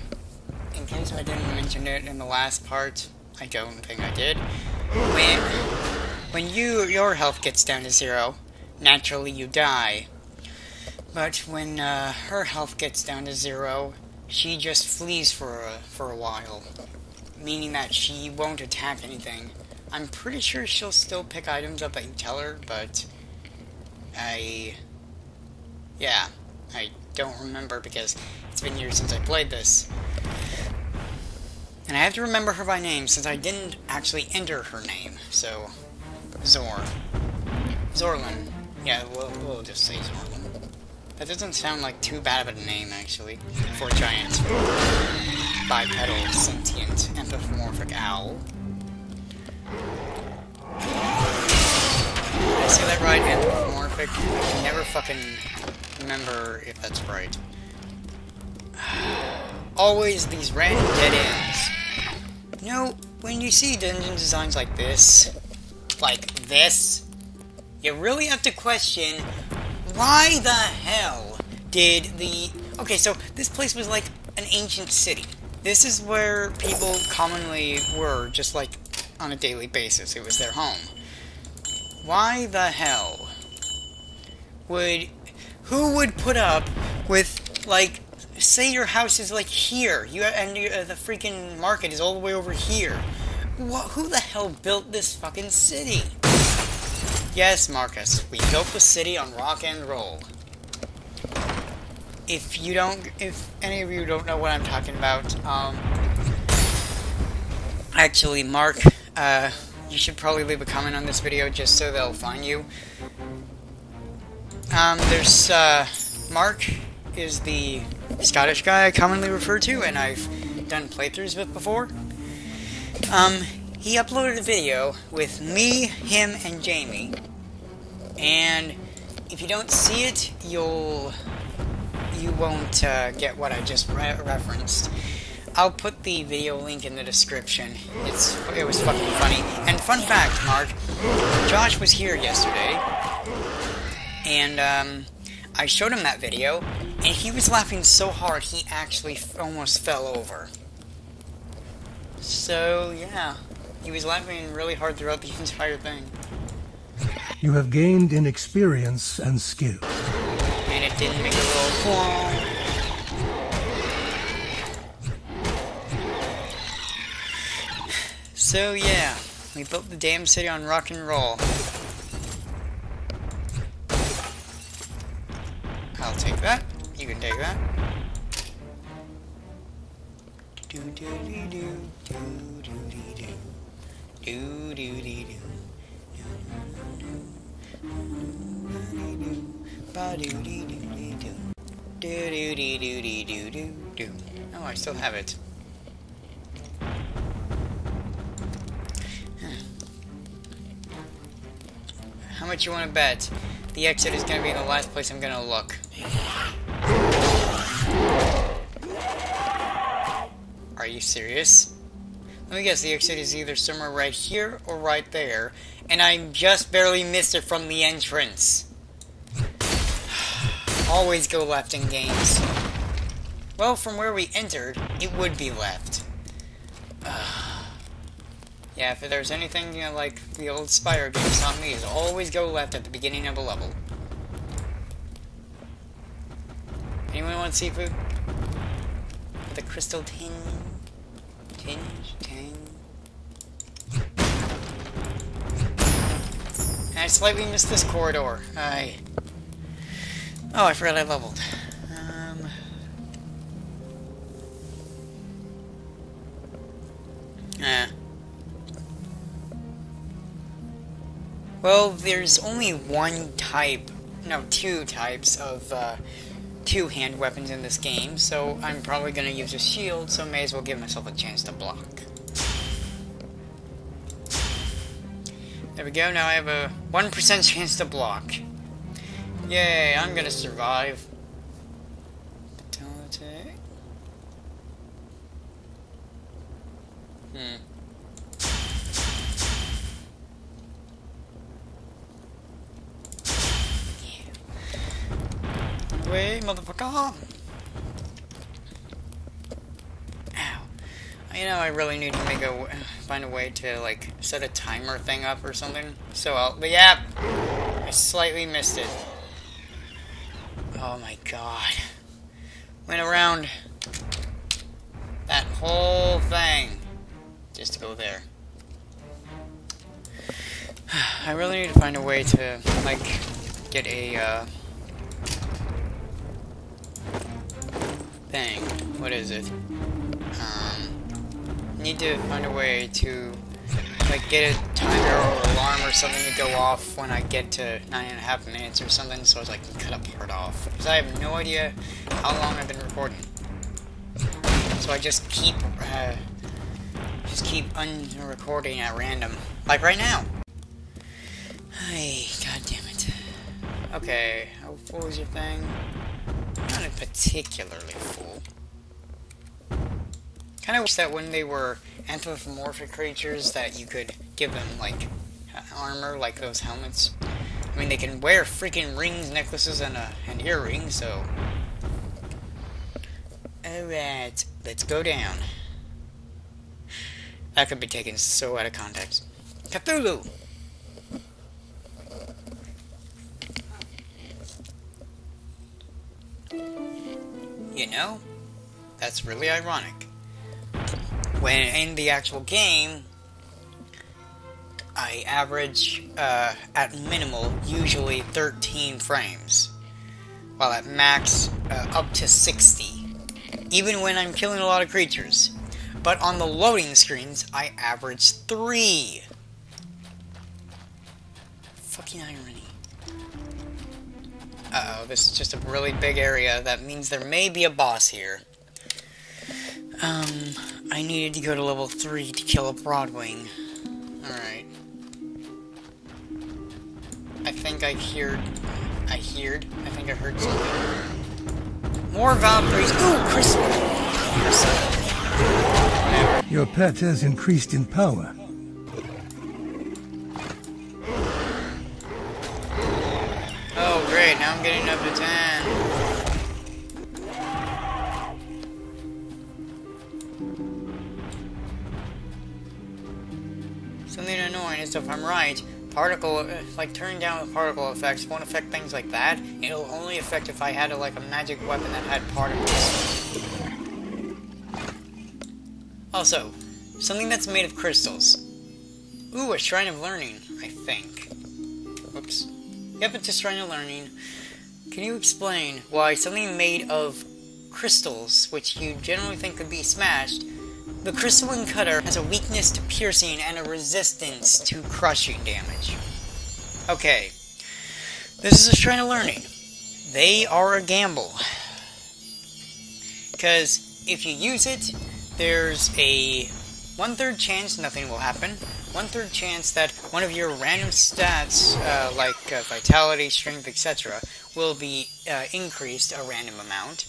S1: in case I didn't mention it in the last part, I don't think I did. When, when you, your health gets down to zero, naturally you die. But when, uh, her health gets down to zero, she just flees for a, for a while. Meaning that she won't attack anything. I'm pretty sure she'll still pick items up that you tell her, but... I... Yeah, I don't remember because it's been years since I played this. And I have to remember her by name since I didn't actually enter her name, so... Zor. Zorlin. Yeah, we'll, we'll just say Zorlin. That doesn't sound like too bad of a name, actually, for a giant bipedal sentient anthropomorphic owl. I say that right? Anthropomorphic? I can never fucking remember if that's right. Always these random dead ends. You know, when you see dungeon designs like this, like this, you really have to question why the hell did the... Okay, so this place was like an ancient city. This is where people commonly were, just like on a daily basis. It was their home. Why the hell would... Who would put up with, like, say your house is like here, you and uh, the freaking market is all the way over here. What, who the hell built this fucking city? Yes, Marcus, we built the city on rock and roll. If you don't, if any of you don't know what I'm talking about, um, actually, Mark, uh, you should probably leave a comment on this video just so they'll find you. Um, there's, uh, Mark is the Scottish guy I commonly refer to, and I've done playthroughs with before. Um, he uploaded a video with me, him, and Jamie. And if you don't see it, you'll you won't uh, get what I just re referenced. I'll put the video link in the description. It's it was fucking funny. And fun fact, Mark, Josh was here yesterday, and um, I showed him that video, and he was laughing so hard he actually almost fell over. So yeah. He was laughing really hard throughout the entire thing.
S3: You have gained in experience and skill.
S1: And it didn't make a little So yeah, we built the damn city on rock and roll. I'll take that. You can take that. Do do do do do do do do. Do do do do. Ba do do do do do. Do do do do do do do do. Oh, I still have it. How much you want to bet the exit is going to be the last place I'm going to look? Are you serious? Let me guess, the exit is either somewhere right here or right there, and I just barely missed it from the entrance. Always go left in games. Well, from where we entered, it would be left. yeah, if there's anything you know, like the old Spyro games taught me, is always go left at the beginning of a level. Anyone want seafood? With a crystal tinge? Tinge? Tinge? I slightly missed this corridor. I... Oh, I forgot I leveled. Well, there's only one type, no, two types of uh, two-hand weapons in this game, so I'm probably going to use a shield, so may as well give myself a chance to block. There we go, now I have a 1% chance to block. Yay, I'm going to survive. Hmm. Motherfucker! Ow. You know, I really need to make a find a way to like set a timer thing up or something. So I'll. But yeah, I slightly missed it. Oh my god! Went around that whole thing just to go there. I really need to find a way to like get a. Uh, thing. What is it? Um, need to find a way to like get a timer or alarm or something to go off when I get to nine and a half minutes or something, so I can cut a part off. Because I have no idea how long I've been recording. So I just keep, uh, just keep unrecording at random, like right now. Hey, god damn it. Okay, what was your thing? Not particularly full. Kind of wish that when they were anthropomorphic creatures that you could give them, like, armor, like those helmets. I mean, they can wear freaking rings, necklaces, and, uh, and earrings, so... Alright, let's go down. That could be taken so out of context. Cthulhu! You know, that's really ironic. When in the actual game, I average, uh, at minimal, usually 13 frames, while at max, uh, up to 60, even when I'm killing a lot of creatures. But on the loading screens, I average 3. Fucking irony. Uh-oh, this is just a really big area. That means there may be a boss here. Um, I needed to go to level 3 to kill a Broadwing. Alright. I think I heard... I heard? I think I heard something. More Valkyries! Ooh, Crystal!
S3: Your pet has increased in power.
S1: Great, now I'm getting up to 10. Something annoying is if I'm right, particle, uh, like turning down the particle effects won't affect things like that. It'll only affect if I had a, like a magic weapon that had particles. Also, something that's made of crystals. Ooh, a Shrine of Learning. Of Learning. Can you explain why something made of crystals, which you generally think could be smashed, the crystalline cutter has a weakness to piercing and a resistance to crushing damage? Okay. This is a Shrine of Learning. They are a gamble. Because if you use it, there's a one third chance nothing will happen. One third chance that one of your random stats, uh, like uh, vitality, strength, etc., will be uh, increased a random amount.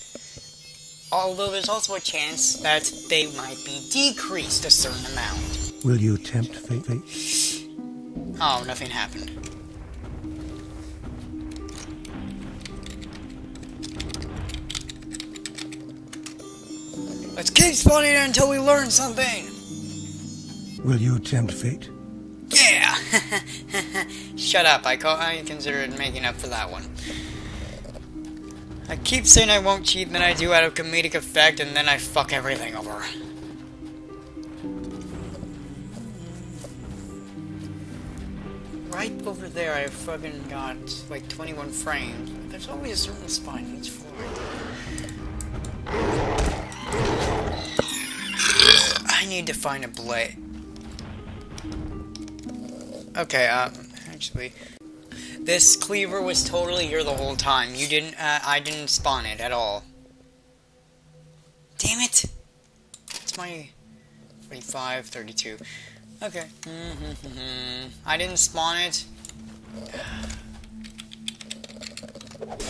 S1: Although there's also a chance that they might be decreased a certain amount.
S3: Will you tempt fate? fate?
S1: Oh, nothing happened. Let's keep spawning until we learn something!
S3: Will you tempt fate?
S1: Yeah! Shut up, I, call, I considered making up for that one. I keep saying I won't cheat, then I do out of comedic effect, and then I fuck everything over. Right over there, I fucking got like 21 frames. There's always a certain spot in each floor. I need to find a blade. Okay, um, actually, this cleaver was totally here the whole time. You didn't, uh, I didn't spawn it at all. Damn it! It's my 45, 32. Okay. I didn't spawn it.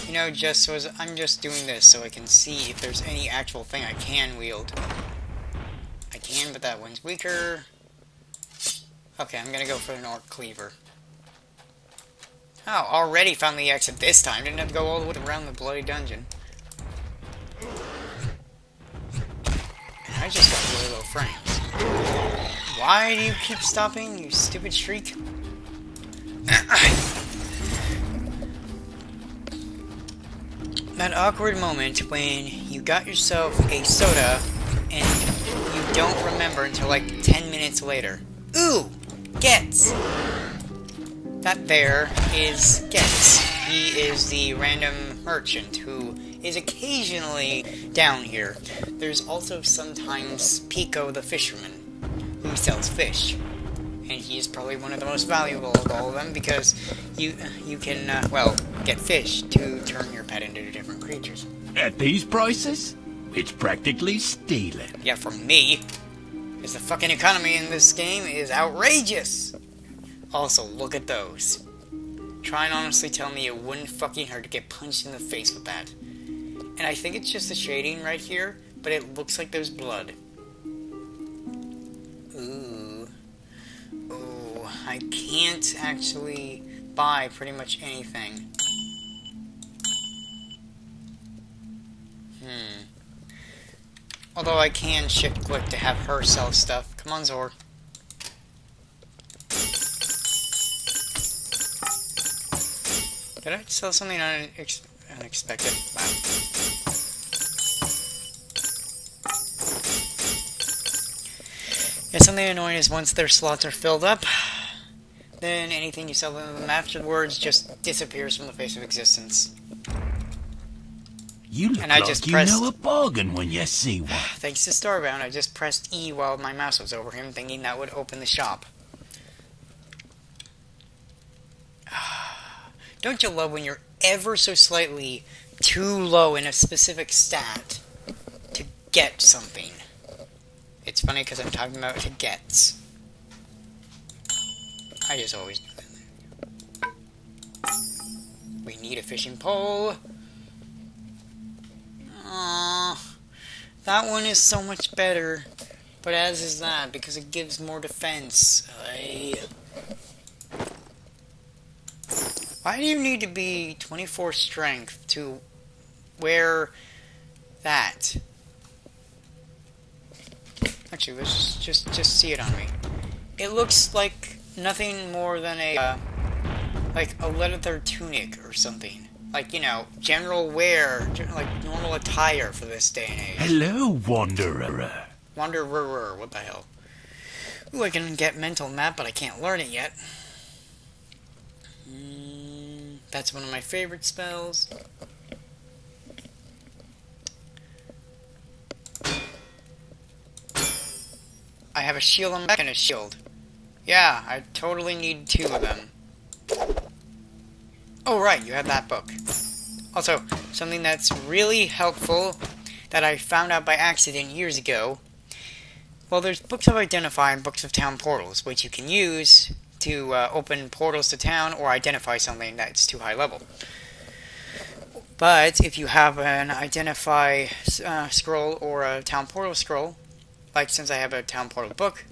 S1: You know, just was I'm just doing this so I can see if there's any actual thing I can wield. I can, but that one's weaker. Okay, I'm gonna go for an orc cleaver. Oh, already found the exit this time. Didn't have to go all the way around the bloody dungeon. And I just got really low frames. Why do you keep stopping, you stupid shriek? that awkward moment when you got yourself a soda and you don't remember until like 10 minutes later. Ooh! Gets! That there is Gets. He is the random merchant who is occasionally down here. There's also sometimes Pico the fisherman who sells fish. And he is probably one of the most valuable of all of them because you you can, uh, well, get fish to turn your pet into different creatures.
S7: At these prices, it's practically stealing.
S1: Yeah, from me. Because the fucking economy in this game is outrageous! Also, look at those. Try and honestly tell me it wouldn't fucking hurt to get punched in the face with that. And I think it's just the shading right here, but it looks like there's blood. Ooh. Ooh. I can't actually buy pretty much anything. Although I can shift click to have her sell stuff. Come on, Zor. Did I sell something unex unexpected? Wow. Yeah, something annoying is once their slots are filled up, then anything you sell them afterwards just disappears from the face of existence.
S7: You look
S1: And I
S7: like
S1: just
S7: you
S1: pressed-
S7: know a bargain when you see one.
S1: Thanks to Starbound, I just pressed E while my mouse was over him, thinking that would open the shop. Don't you love when you're ever so slightly too low in a specific stat to get something? It's funny because I'm talking about to gets. I just always do that. We need a fishing pole. Aww. That one is so much better. But as is that, because it gives more defense. I... Why do you need to be 24 strength to wear that? Actually, let's just, just, just see it on me. It looks like nothing more than a, uh, like a leather tunic or something. Like, you know, general wear, like normal attire for this day and age.
S7: Hello, wanderer.
S1: Wanderer, what the hell? Ooh, I can get mental map, but I can't learn it yet. Mm, that's one of my favorite spells. I have a shield on my back and a shield. Yeah, I totally need two of them. Oh, right, you have that book. Also, something that's really helpful that I found out by accident years ago Well, there's books of identify and books of town portals, which you can use to uh, open portals to town or identify something that's too high level. But if you have an identify uh, scroll or a town portal scroll, like since I have a town portal book,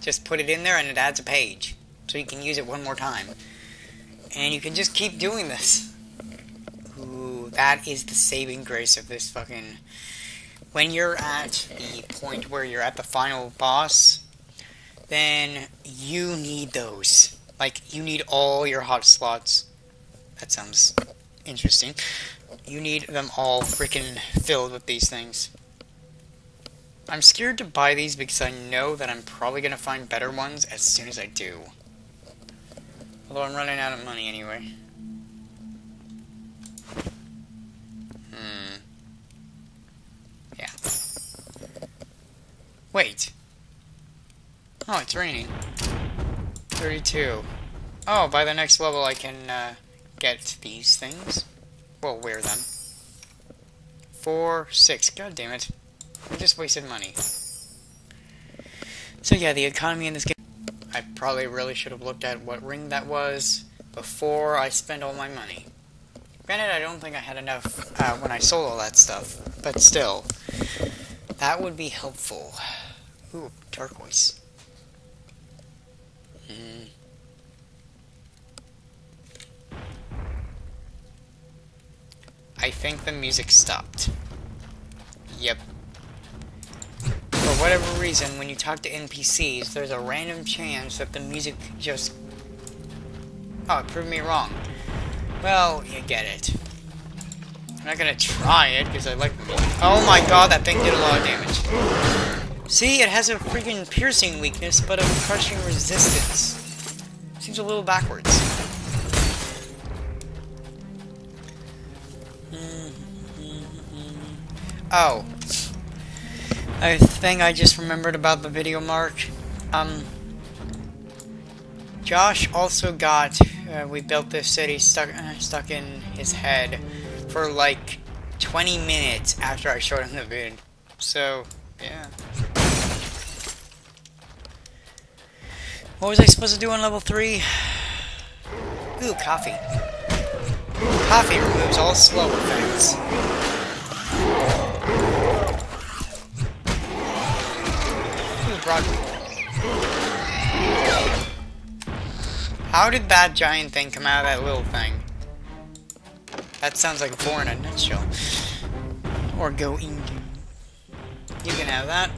S1: just put it in there and it adds a page. So you can use it one more time. And you can just keep doing this. Ooh, that is the saving grace of this fucking... When you're at the point where you're at the final boss, then you need those. Like, you need all your hot slots. That sounds interesting. You need them all freaking filled with these things. I'm scared to buy these because I know that I'm probably going to find better ones as soon as I do. Although I'm running out of money anyway. Hmm. Yeah. Wait. Oh, it's raining. 32. Oh, by the next level I can uh, get these things. Well, wear them. Four, six. God damn it. I just wasted money. So yeah, the economy in this game... I probably really should have looked at what ring that was before I spent all my money. Granted, I don't think I had enough uh, when I sold all that stuff, but still, that would be helpful. Ooh, turquoise. Hmm. I think the music stopped. Yep. Whatever reason, when you talk to NPCs, there's a random chance that the music just... Oh, it proved me wrong. Well, you get it. I'm not gonna try it, because I like. Oh my god, that thing did a lot of damage. See, it has a freaking piercing weakness, but a crushing resistance. Seems a little backwards. Mm-hmm. Oh. A thing I just remembered about the video mark. Um, Josh also got, uh, we built this city stuck, uh, stuck in his head for like 20 minutes after I showed him the vid. So, yeah. What was I supposed to do on level 3? Ooh, coffee. Coffee removes all slow effects. How did that giant thing come out of that little thing? That sounds like four in a nutshell. Or go into. You can have that.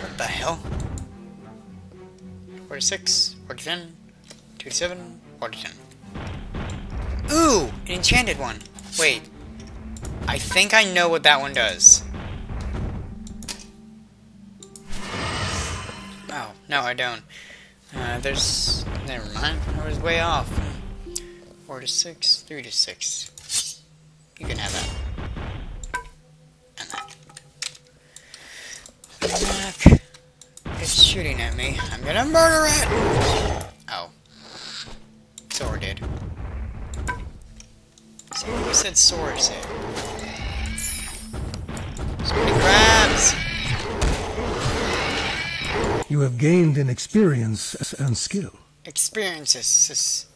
S1: What the hell? 46, 47, 27, 47. Ooh! An enchanted one. Wait. I think I know what that one does. Oh, no I don't. Uh, there's... Never mind. I was way off. 4 to 6, 3 to 6. You can have that. And that. Back. It's shooting at me. I'm gonna murder it! Oh. Sora did. See, we said Sora's here. So many crabs!
S3: You have gained in experience and skill.
S1: Experiences.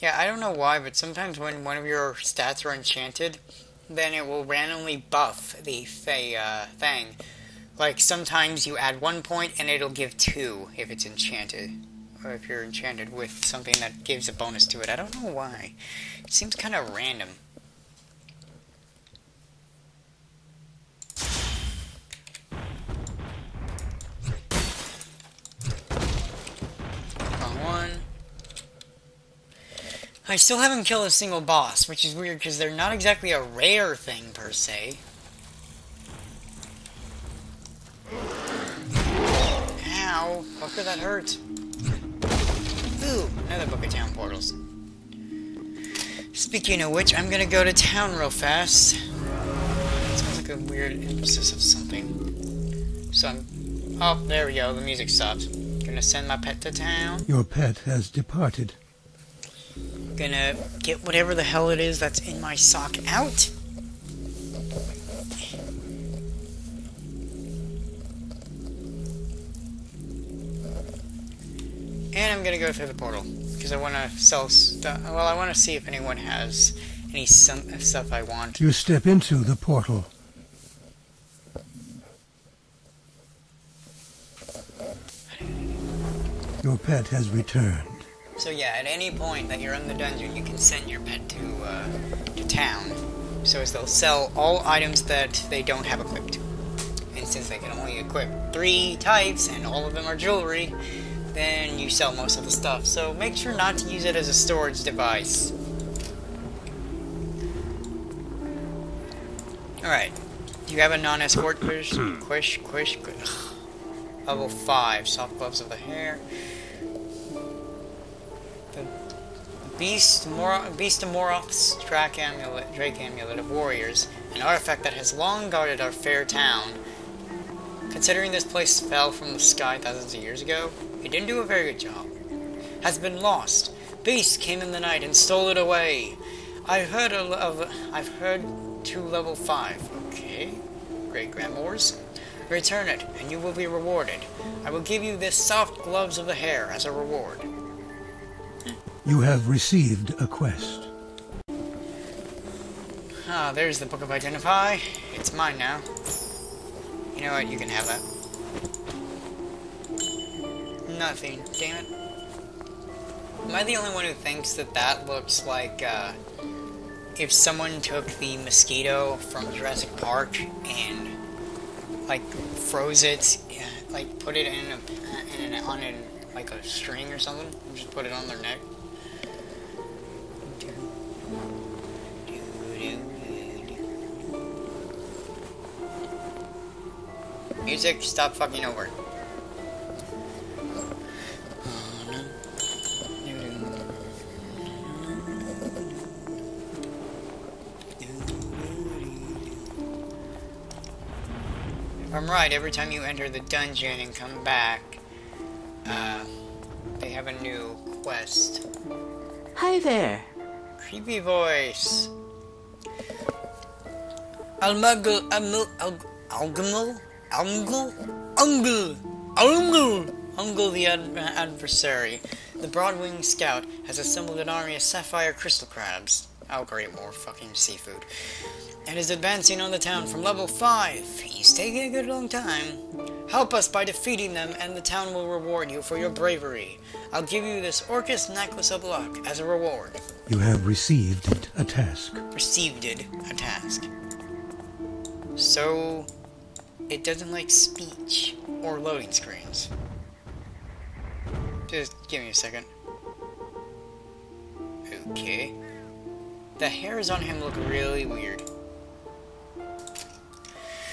S1: Yeah, I don't know why, but sometimes when one of your stats are enchanted, then it will randomly buff the th uh, thing. Like, sometimes you add one point and it'll give two if it's enchanted. Or if you're enchanted with something that gives a bonus to it. I don't know why. It seems kind of random. I still haven't killed a single boss, which is weird because they're not exactly a rare thing per se. Ow, fucker, that hurt. Ooh, another book of town portals. Speaking of which, I'm gonna go to town real fast. Sounds like like a weird emphasis of something. So I'm. Oh, there we go. The music stopped. Gonna send my pet to town.
S3: Your pet has departed.
S1: Gonna get whatever the hell it is that's in my sock out. I'm gonna go through the portal because I want to sell stuff. Well, I want to see if anyone has any some stuff I want.
S3: You step into the portal. Your pet has returned.
S1: So yeah, at any point that you're in the dungeon, you can send your pet to uh, to town, so as they'll sell all items that they don't have equipped. And since they can only equip three types, and all of them are jewelry, then you sell most of the stuff. So make sure not to use it as a storage device. Alright. Do you have a non-escort quish? Hmm. quish? Quish? Quish? Level 5. Soft gloves of the hair. The Beast, Mor Beast of Moroth's Drake amulet, Drake amulet of warriors. An artifact that has long guarded our fair town. Considering this place fell from the sky thousands of years ago, it didn't do a very good job. Has been lost. Beast came in the night and stole it away. I've heard of. I've heard to level five. Okay, great grandmores. Return it, and you will be rewarded. I will give you this soft gloves of the hair as a reward.
S3: You have received a quest.
S1: Ah, there's the Book of Identify. It's mine now. You know what? You can have that. Nothing. Damn it. Am I the only one who thinks that that looks like, uh, if someone took the mosquito from Jurassic Park and, like, froze it, like, put it in a, in an, on an, like a string or something, and just put it on their neck? Music, stop fucking over. If I'm right, every time you enter the dungeon and come back, uh, they have a new quest.
S5: Hi there.
S1: Creepy voice. Almuggle, Almul, Algumul, Ungle, Ungle, Ungle, Ungle the ad adversary. The Broadwing Scout has assembled an army of sapphire crystal crabs. Oh great, more fucking seafood. And is advancing on the town from level 5. He's taking a good long time. Help us by defeating them and the town will reward you for your bravery. I'll give you this Orcus Necklace of Luck as a reward.
S3: You have received a task.
S1: Received it, a task. So, it doesn't like speech or loading screens. Just give me a second. Okay. The hairs on him look really weird.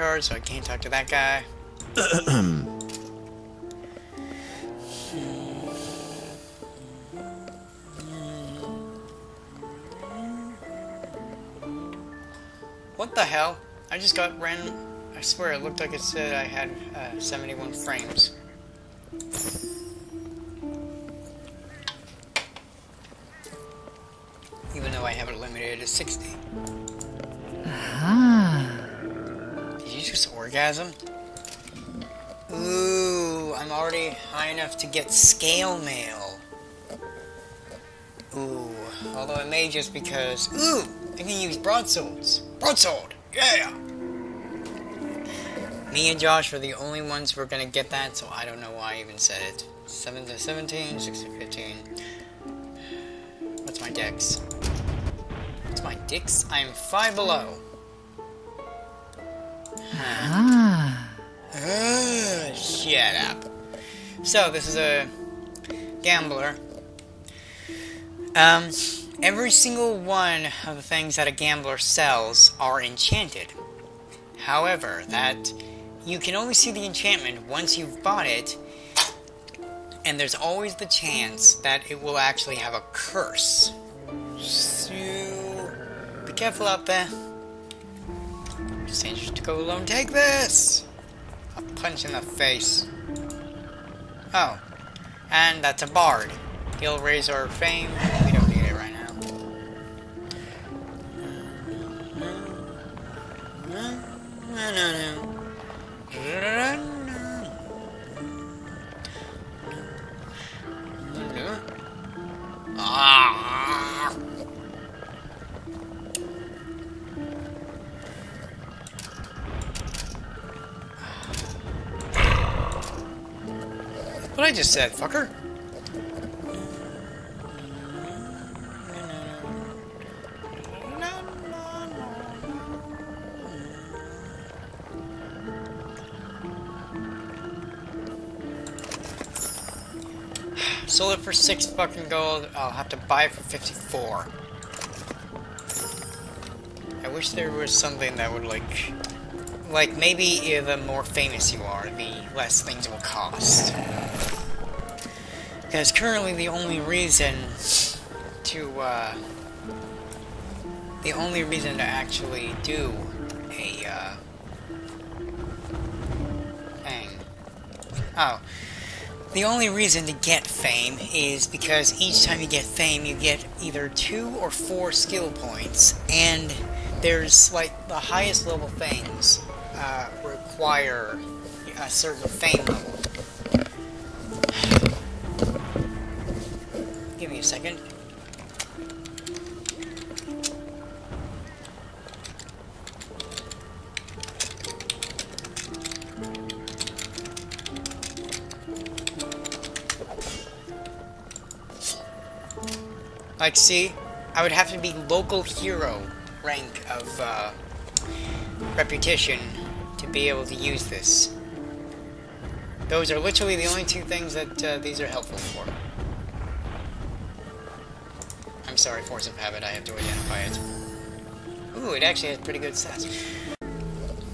S1: cards, so I can't talk to that guy. What the hell? I just got ran. I swear it looked like it said I had uh, 71 frames. Even though I have it limited to 60. Did you just orgasm? Ooh, I'm already high enough to get scale mail. Ooh, although it may just because. Ooh, I can use broadswords. Broadsword, yeah. Me and Josh were the only ones who were gonna get that, so I don't know why I even said it. 7 to 17, 6 to 15. What's my dex? What's my dix? I'm 5 below. Ah. Shut up. So, this is a gambler. Um, every single one of the things that a gambler sells are enchanted. However, that you can only see the enchantment once you've bought it, and there's always the chance that it will actually have a curse. So, be careful out there. Dangerous to go alone. Take this! A punch in the face. Oh. And that's a bard. He'll raise our fame. We don't need it right now. Ah! What I just said, fucker. Sold it for six fucking gold. I'll have to buy it for 54. I wish there was something that would like, like maybe the more famous you are, the less things will cost. Because currently the only reason to, uh, the only reason to actually do a, uh, thing. Oh. The only reason to get fame is because each time you get fame, you get either two or four skill points, and there's like the highest level things uh, require a certain fame level. Second. Like, see, I would have to be local hero rank of uh, reputation to be able to use this. Those are literally the only two things that uh, these are helpful for. Sorry, force of habit, I have to identify it. Ooh, it actually has pretty good stats.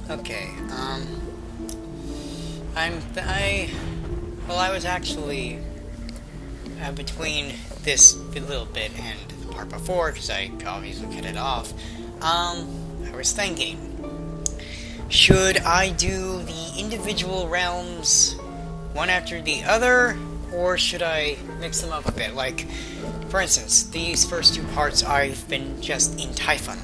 S1: Okay, um... I'm... I... Well, I was actually... Uh, between this little bit and the part before, because I obviously cut it off, um, I was thinking, should I do the individual realms one after the other, or should I mix them up a bit? Like, for instance, these first two parts I've been just in Typhon.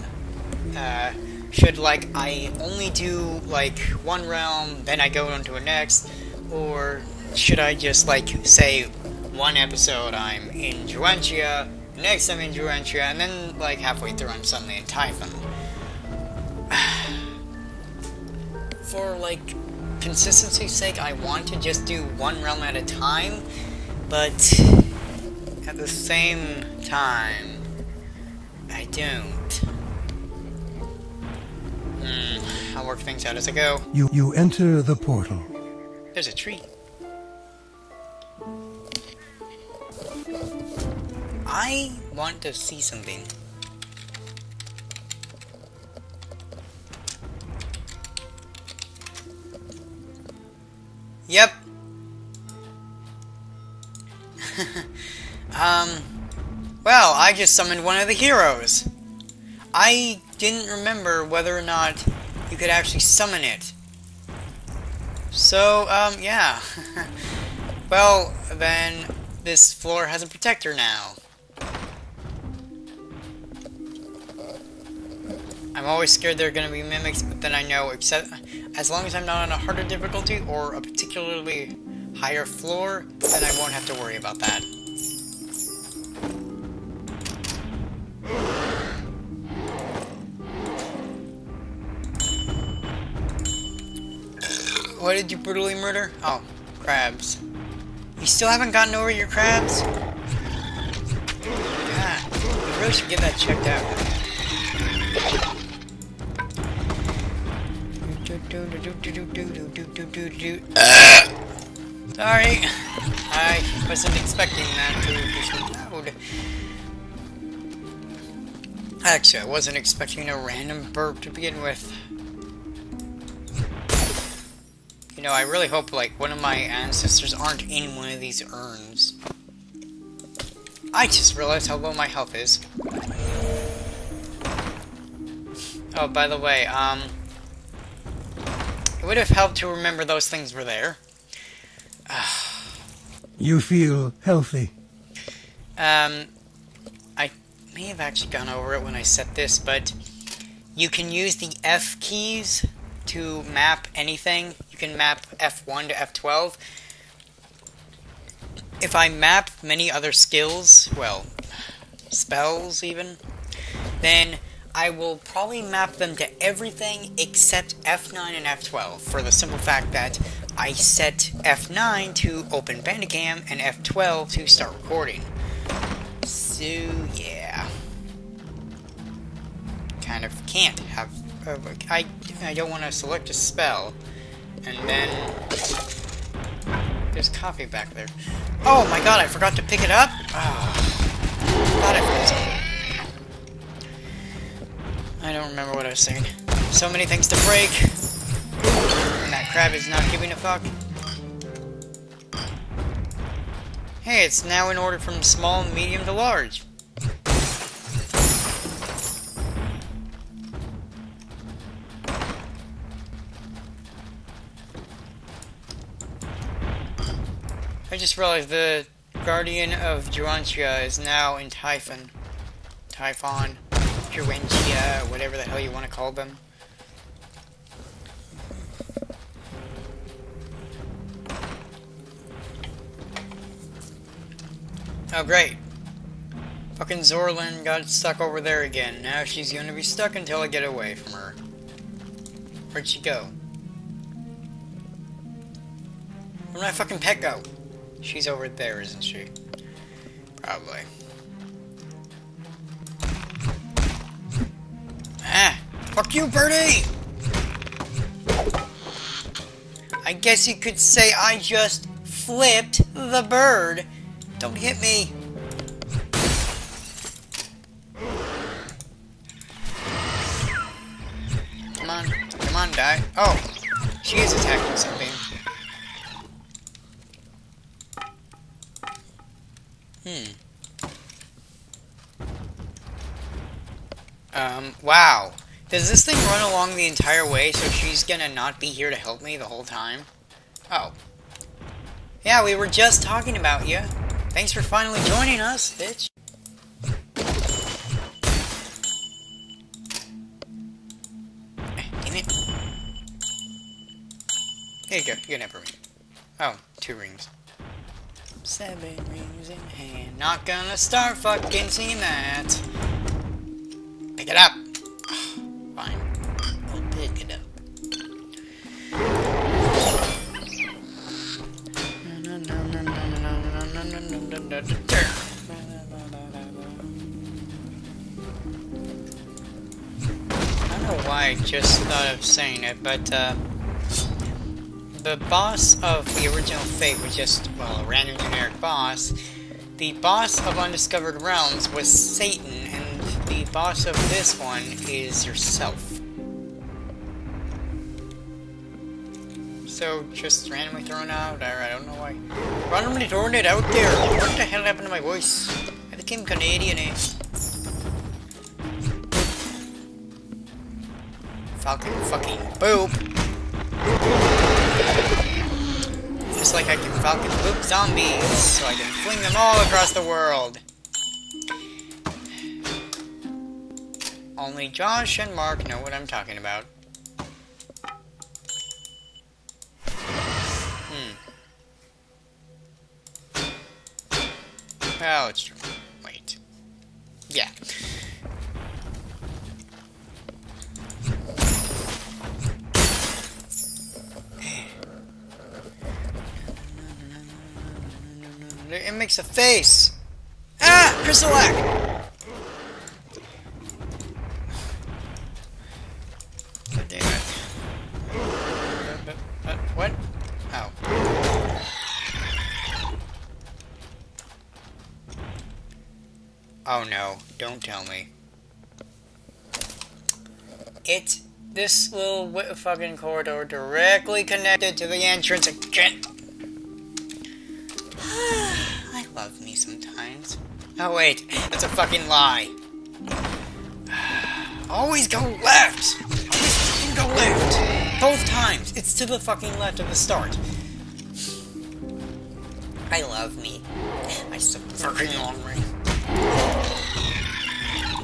S1: Uh, should, like, I only do, like, one realm, then I go on to a next, or should I just, like, say, one episode I'm in Juentia, next I'm in Juentia, and then like halfway through I'm suddenly in Typhon. For like consistency's sake, I want to just do one realm at a time, but at the same time, I don't. Hmm, I'll work things out as I go.
S3: You, you enter the portal.
S1: There's a tree. I want to see something. Yep. um, well, I just summoned one of the heroes. I didn't remember whether or not you could actually summon it. So, um, yeah. well, then this floor has a protector now. I'm always scared there are going to be mimics, but then I know, except as long as I'm not on a harder difficulty or a particularly higher floor, then I won't have to worry about that. What did you brutally murder? Oh, crabs. You still haven't gotten over your crabs? You really should get that checked out. Sorry, I wasn't expecting that to be so loud. Actually, I wasn't expecting a random burp to begin with. You know, I really hope, like, one of my ancestors aren't in one of these urns. I just realized how low my health is. Oh, by the way, um... It would have helped to remember those things were there.
S3: You feel healthy.
S1: Um, may have actually gone over it when I set this, but you can use the F keys to map anything. You can map F1 to F12. If I map many other skills, well, spells even, then I will probably map them to everything except F9 and F12 for the simple fact that I set F9 to open Bandicam and F12 to start recording. So, yeah. Kind of can't have... Uh, I, I don't want to select a spell, and then... There's coffee back there. Oh my god, I forgot to pick it up? Oh, I I don't remember what I was saying. So many things to break. And that crab is not giving a fuck. Hey, it's now in order from small, medium to large. I just realized the Guardian of Durantia is now in Typhon. Typhon. Durantia, whatever the hell you want to call them. Oh, great. Fucking Zorlin got stuck over there again. Now she's gonna be stuck until I get away from her. Where'd she go? Where'd my fucking pet go? She's over there, isn't she? Probably. Ah! Fuck you, Birdie! I guess you could say I just flipped the bird. Don't hit me. Come on. Come on, die. Oh! She is attacking something. Hmm. Um, wow. Does this thing run along the entire way so she's gonna not be here to help me the whole time? Oh. Yeah, we were just talking about you. Thanks for finally joining us, bitch. Damn it. Here you go. You can have a ring. Oh, two rings. Seven rings in hand. Not gonna start fucking singing that. Pick it up. Fine. I'll pick it up. I don't know why I just thought of saying it, but uh, the boss of the original Fate was just, well, a random generic boss. The boss of Undiscovered Realms was Satan, and the boss of this one is yourself. So, just randomly thrown out I don't know why. Randomly throwing it out there! What the hell happened to my voice? I became Canadian, eh? Falcon fucking boop! Just like I can falcon boop zombies, so I can fling them all across the world. Only Josh and Mark know what I'm talking about. Hmm. Well, it's true. Wait. Yeah. It makes a face! Ah! Chrysalac! God damn it. What? Oh. Oh no, don't tell me. It's this little fucking corridor directly connected to the entrance again. I love me sometimes. Oh wait, that's a fucking lie. Always go left! Always go left! Both times! It's to the fucking left of the start. I love me. I fucking long way.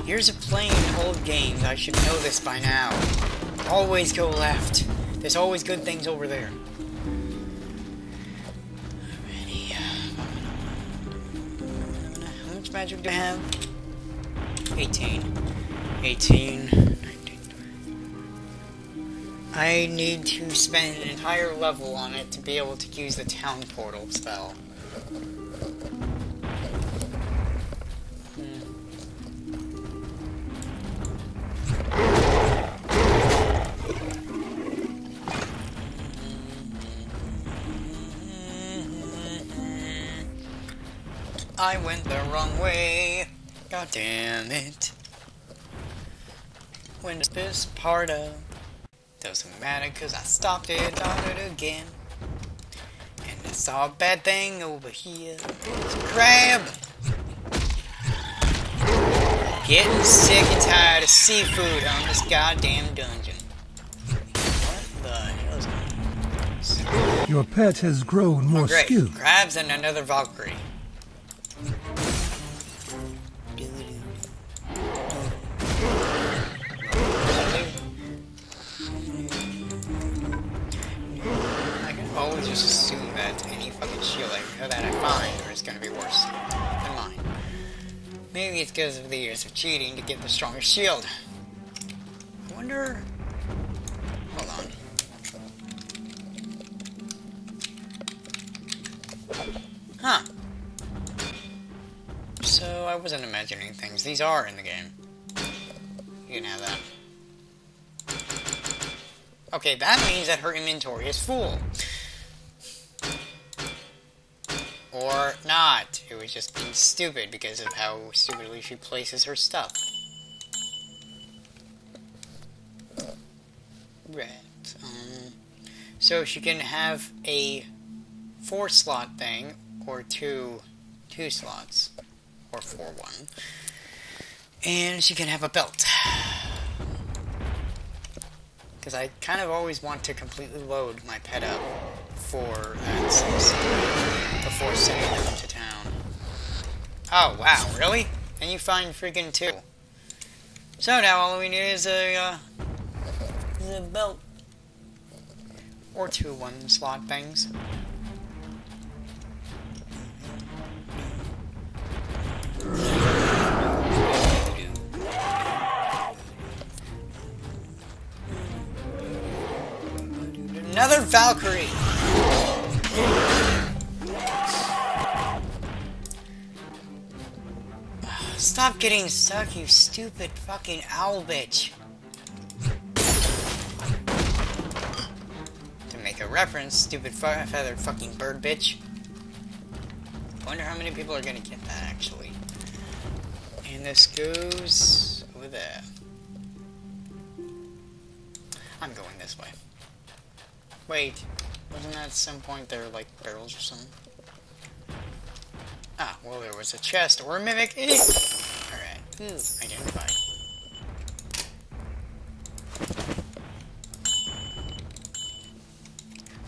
S1: Years of playing old games, I should know this by now. Always go left. There's always good things over there. Much magic do I have? 18. 18. 19. I need to spend an entire level on it to be able to use the town portal spell. Hmm. I went the wrong way. God damn it. When is this part of? Doesn't matter cause I stopped it on it again. And I saw a bad thing over here. It's a crab! Getting sick and tired of seafood on this goddamn dungeon. What the hell is going on?
S3: Your pet has grown more
S1: Great.
S3: skilled.
S1: Crabs and another Valkyrie. Fucking shield I, that I find is gonna be worse than mine. Maybe it's because of the years of cheating to get the strongest shield. I wonder. Hold on. Huh. So I wasn't imagining things. These are in the game. You can have that. Okay, that means that her inventory is full. Or not. It was just being stupid because of how stupidly she places her stuff. Right. Um, so she can have a four slot thing or two two slots or four one and she can have a belt because I kind of always want to completely load my pet up for that six before sending them to town. Oh wow really? And you find freaking two. So now all we need is a uh, is a belt. Or two one slot things Another Valkyrie! Stop getting stuck, you stupid fucking owl bitch. To make a reference, stupid fe- feathered fucking bird bitch. Wonder how many people are gonna get that actually. And this goes over there. I'm going this way. Wait, wasn't that at some point there were like barrels or something? Ah, well there was a chest or a mimic. Alright, identified.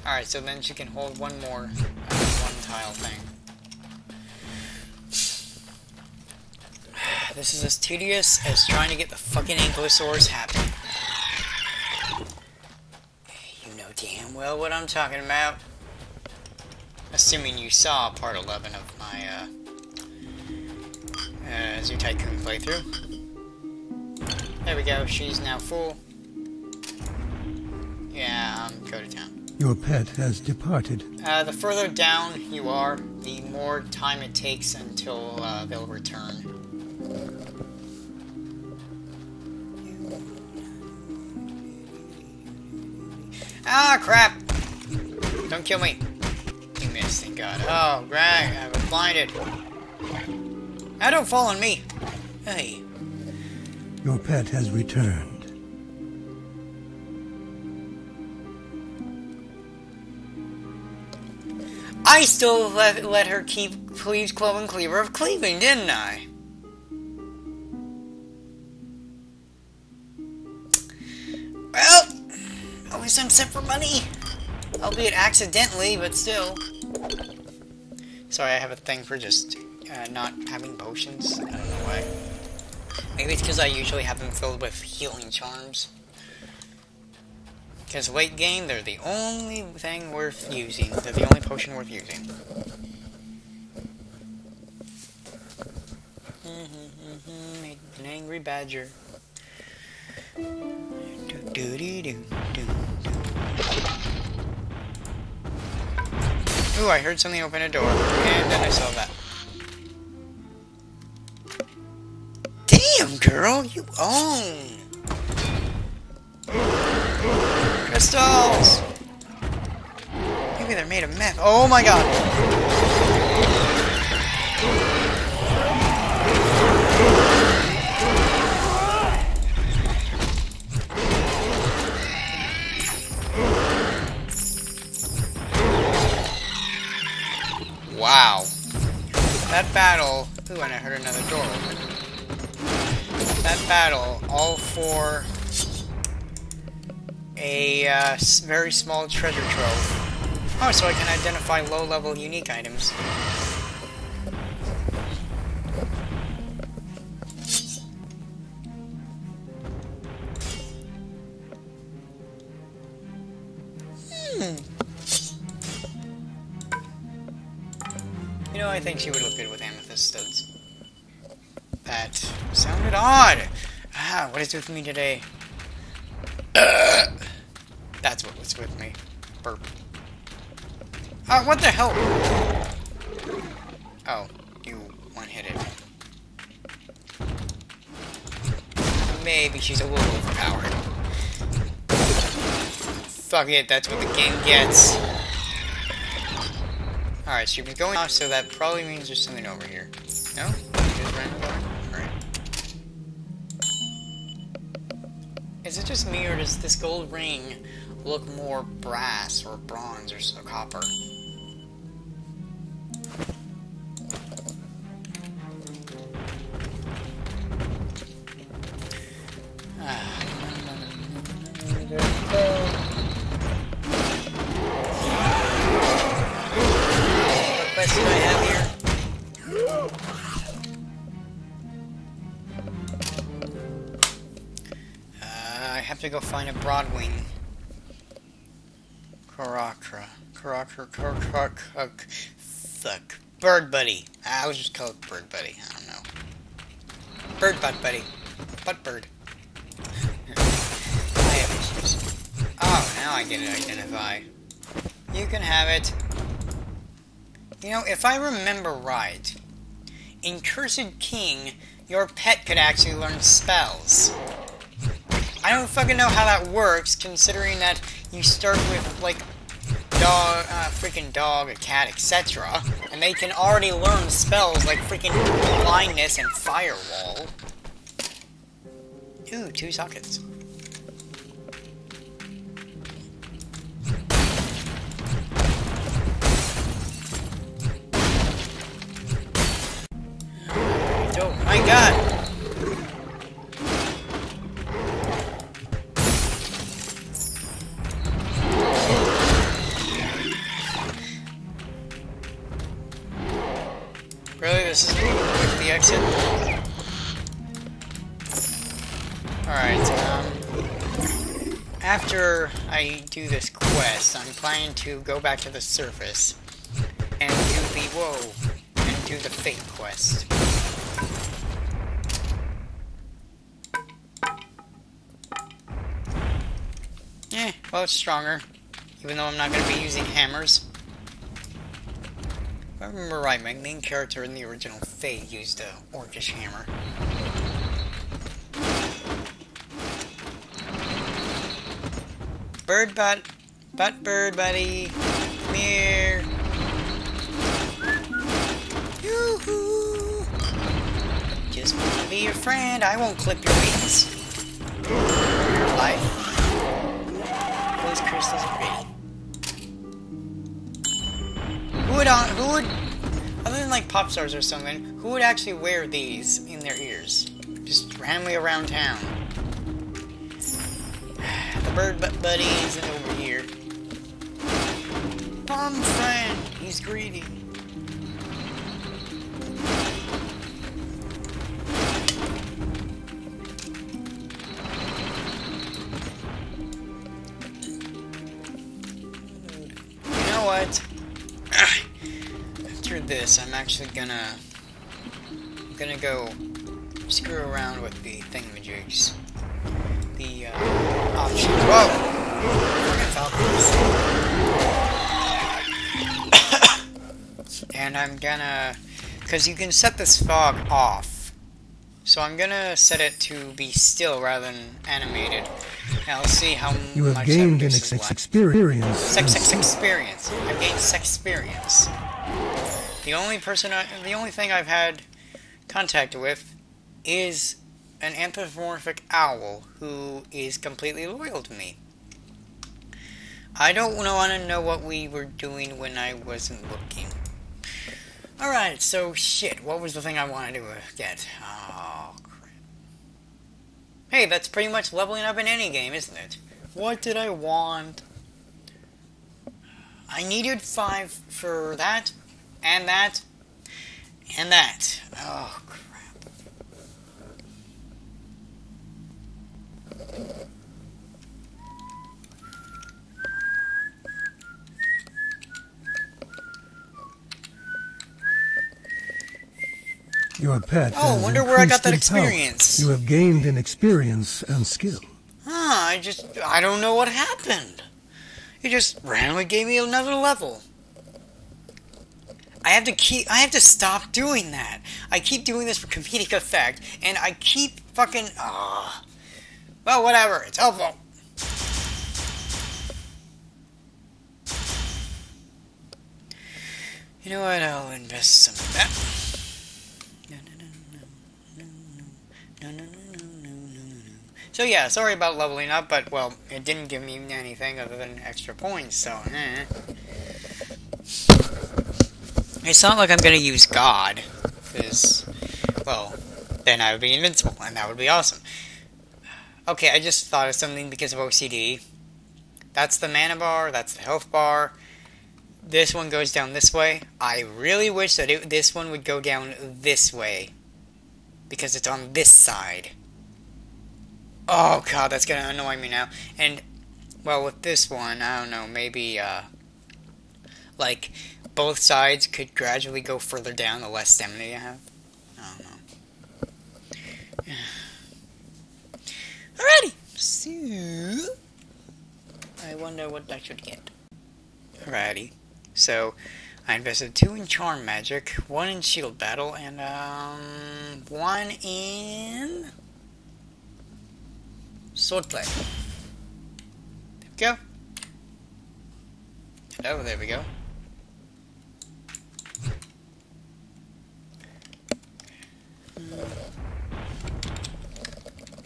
S1: Alright, so then she can hold one more uh, one tile thing. This is as tedious as trying to get the fucking ankylosaurs happy. You know damn well what I'm talking about. Assuming you saw part 11 of my, uh, uh, Zoo Tycoon playthrough. There we go, she's now full. Yeah, um, go to town.
S3: Your pet has departed.
S1: Uh, the further down you are, the more time it takes until uh, they'll return. Ah, crap! Don't kill me. You missed, thank God. Oh, Greg, I was blinded. Ah, don't fall on me. Hey.
S3: Your pet has returned.
S1: I still let, let her keep Cleve's Cloven Cleaver of Cleaving, didn't I? Always set for money. Albeit accidentally, but still. Sorry, I have a thing for just uh, not having potions. I don't know why. Maybe it's because I usually have them filled with healing charms. Because weight gain, they're the only thing worth using. They're the only potion worth using. Mm-hmm, mm-hmm, mm-hmm. Make an angry badger. Do do do do do. Ooh, I heard something open a door, and then I saw that. Damn, girl, you own. Crystals! Maybe they're made of meth. Oh my god! Wow. That battle... Ooh, and I heard another door. That battle, all for a uh, very small treasure trove. Oh, so I can identify low-level unique items. Hmm. Know, I think she would look good with amethyst studs. That sounded odd. Ah, what is with me today? That's what was with me. Burp. Oh, what the hell? Oh, you one hit it. Maybe she's a little overpowered. Fuck it, that's what the game gets. Alright, so you've been going off, so that probably means there's something over here. No? Alright. Is it just me, or does this gold ring look more brass, or bronze, or s- or copper? Ah. What have to go find a Broadwing. Karakra. Karakra, Karakra, Fuck. Bird Buddy. I was just called Bird Buddy. I don't know. Bird Butt Buddy. Butt Bird. I have issues. Oh, now I get to identify. You can have it. You know, if I remember right, in Cursed King, your pet could actually learn spells. I don't fucking know how that works, considering that you start with, like, dog, uh, freaking dog, a cat, etc. And they can already learn spells like freaking blindness and firewall. Ooh, two sockets. Oh my god! Do this quest, I'm planning to go back to the surface and do the... Whoa! And do the fate quest. Eh, well, it's stronger. Even though I'm not going to be using hammers. If I remember right, my main character in the original Fate used a orcish hammer. Bird butt, butt bird buddy, come here. Yoo-hoo! Just wanna be your friend. I won't clip your wings. Life. Those crystals are pretty. Who would on who would other than like pop stars or something, who would actually wear these in their ears? Just randomly around town. Bird bu- buddy isn't over here. Farm friend, he's greedy. You know what? After this, I'm actually gonna... I'm gonna go screw around with the thingamajigs. The, uh, options. Whoa! Falcons. and I'm gonna... Because you can set this fog off. So I'm gonna set it to be still rather than animated. And I'll see how
S3: You have
S1: much
S3: gained an
S1: reduces
S3: ex-
S1: lag.
S3: experience.
S1: Sex, sex experience. I've gained sex experience. The only person, I, the only thing I've had contact with is an anthropomorphic owl who is completely loyal to me. I don't want to know what we were doing when I wasn't looking. Alright, so shit, what was the thing I wanted to uh, get? Oh, crap. Hey, that's pretty much leveling up in any game, isn't it? What did I want? I needed five for that, and that, and that. Oh, crap.
S3: Your pet.
S1: Oh,
S3: has
S1: wonder where I got that
S3: in power.
S1: experience.
S3: You have gained an experience and skill.
S1: Huh, I just, I don't know what happened. It just randomly gave me another level. I have to keep, I have to stop doing that. I keep doing this for comedic effect, and I keep fucking, ah. Well, whatever. It's helpful. You know what? I'll invest some of that. So yeah, sorry about leveling up, but well, it didn't give me anything other than extra points, so eh. It's not like I'm gonna use God, because, well, then I would be invincible, and that would be awesome. Okay, I just thought of something because of OCD. That's the mana bar, that's the health bar. This one goes down this way. I really wish that it, this one would go down this way. Because it's on this side. Oh god, that's gonna annoy me now. And, well, with this one, I don't know, maybe, uh, like, both sides could gradually go further down the less stamina you have. I don't know. Alrighty, so, I wonder what I should get. Alrighty, so, I invested two in Charm Magic, one in Shield Battle, and, um, one in... Swordplay. There we go. Hello, there we go.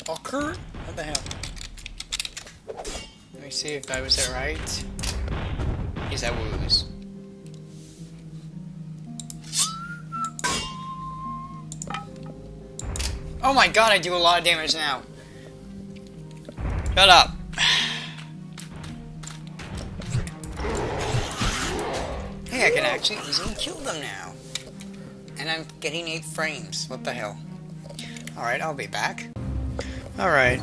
S1: Ocker? What the hell? Let me see if I was that right. Yes, I was. Oh my god, I do a lot of damage now. Shut up. Hey, I can actually easily kill them now. And I'm getting 8 frames. What the hell? Alright, I'll be back. Alright.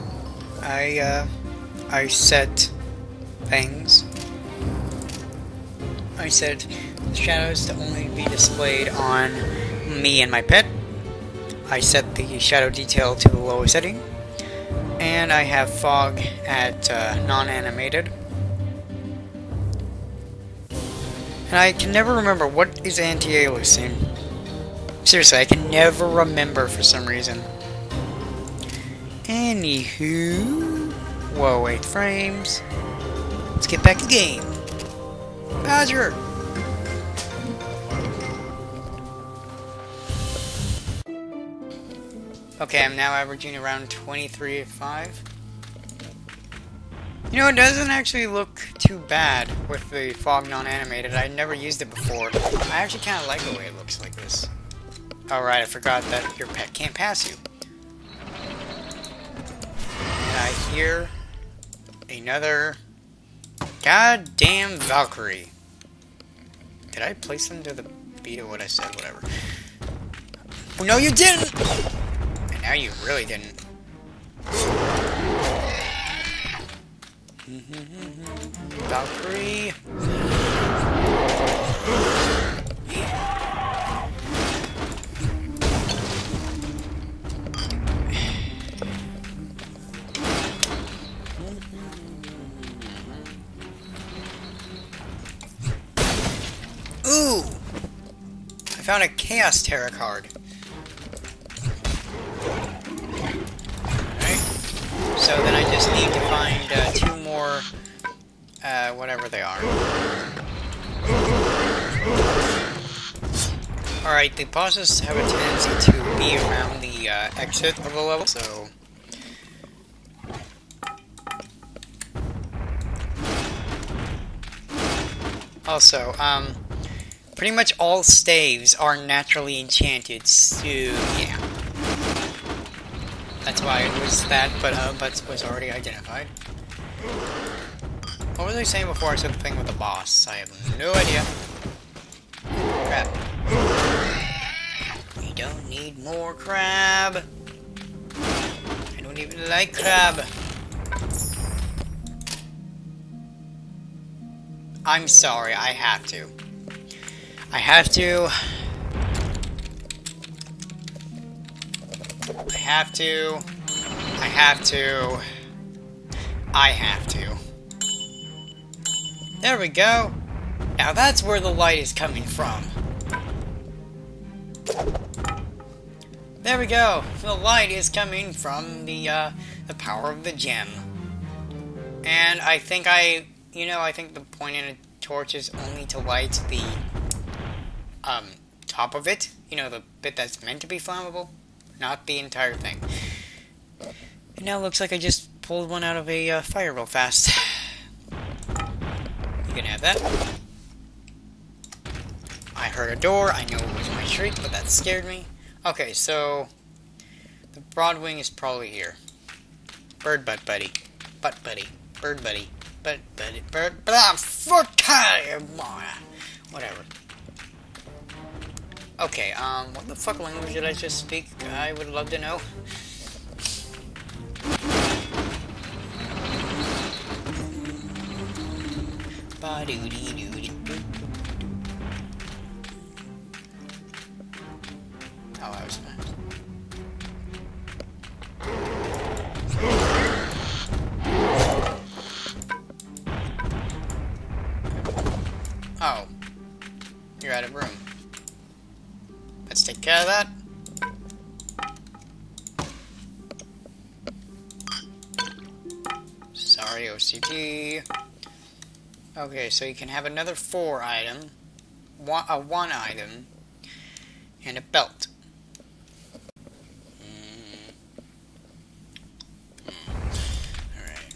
S1: I, uh, I set things. I set the shadows to only be displayed on me and my pet. I set the shadow detail to the lowest setting. And I have fog at uh, non-animated. And I can never remember what is anti-aliasing. Seriously, I can never remember for some reason. Anywho... Whoa, 8 frames. Let's get back to game. Badger! Okay, I'm now averaging around 23.5. You know, it doesn't actually look too bad with the fog non-animated. I never used it before. I actually kind of like the way it looks like this. Oh, Alright, I forgot that your pet can't pass you. I hear another goddamn Valkyrie. Did I place them to the beat of what I said? Whatever. Oh, no, you didn't! And now you really didn't. Valkyrie. I found a Chaos Terror card. Alright. So then I just need to find uh, two more, uh, whatever they are. Alright, the bosses have a tendency to be around the uh, exit of the level, so... Also, um, pretty much all staves are naturally enchanted, so yeah. That's why it was that, but uh, but was already identified. What was I saying before I said the thing with the boss? I have no idea. Crap. We don't need more crab. I don't even like crab. I'm sorry, I have to. I have to. I have to. I have to. I have to. There we go. Now that's where the light is coming from. There we go. The light is coming from the uh, the power of the gem. And I think I, you know, I think the point in a torch is only to light the um, top of it. You know, the bit that's meant to be flammable, not the entire thing. And now looks like I just pulled one out of a uh, fire real fast. You can have that. I heard a door. I know it was my shriek, but that scared me. Okay, so the Broadwing is probably here. Bird butt buddy. Butt buddy. Bird buddy. Butt buddy. Bird. Blah, fuck! Whatever. Okay, um, what the fuck language did I just speak? I would love to know. Oh, that was. Oh. You're out of room. Take care of that. Sorry, OCD. Okay, so you can have another four item, one, a one item, and a belt. Mm. Mm. Alright.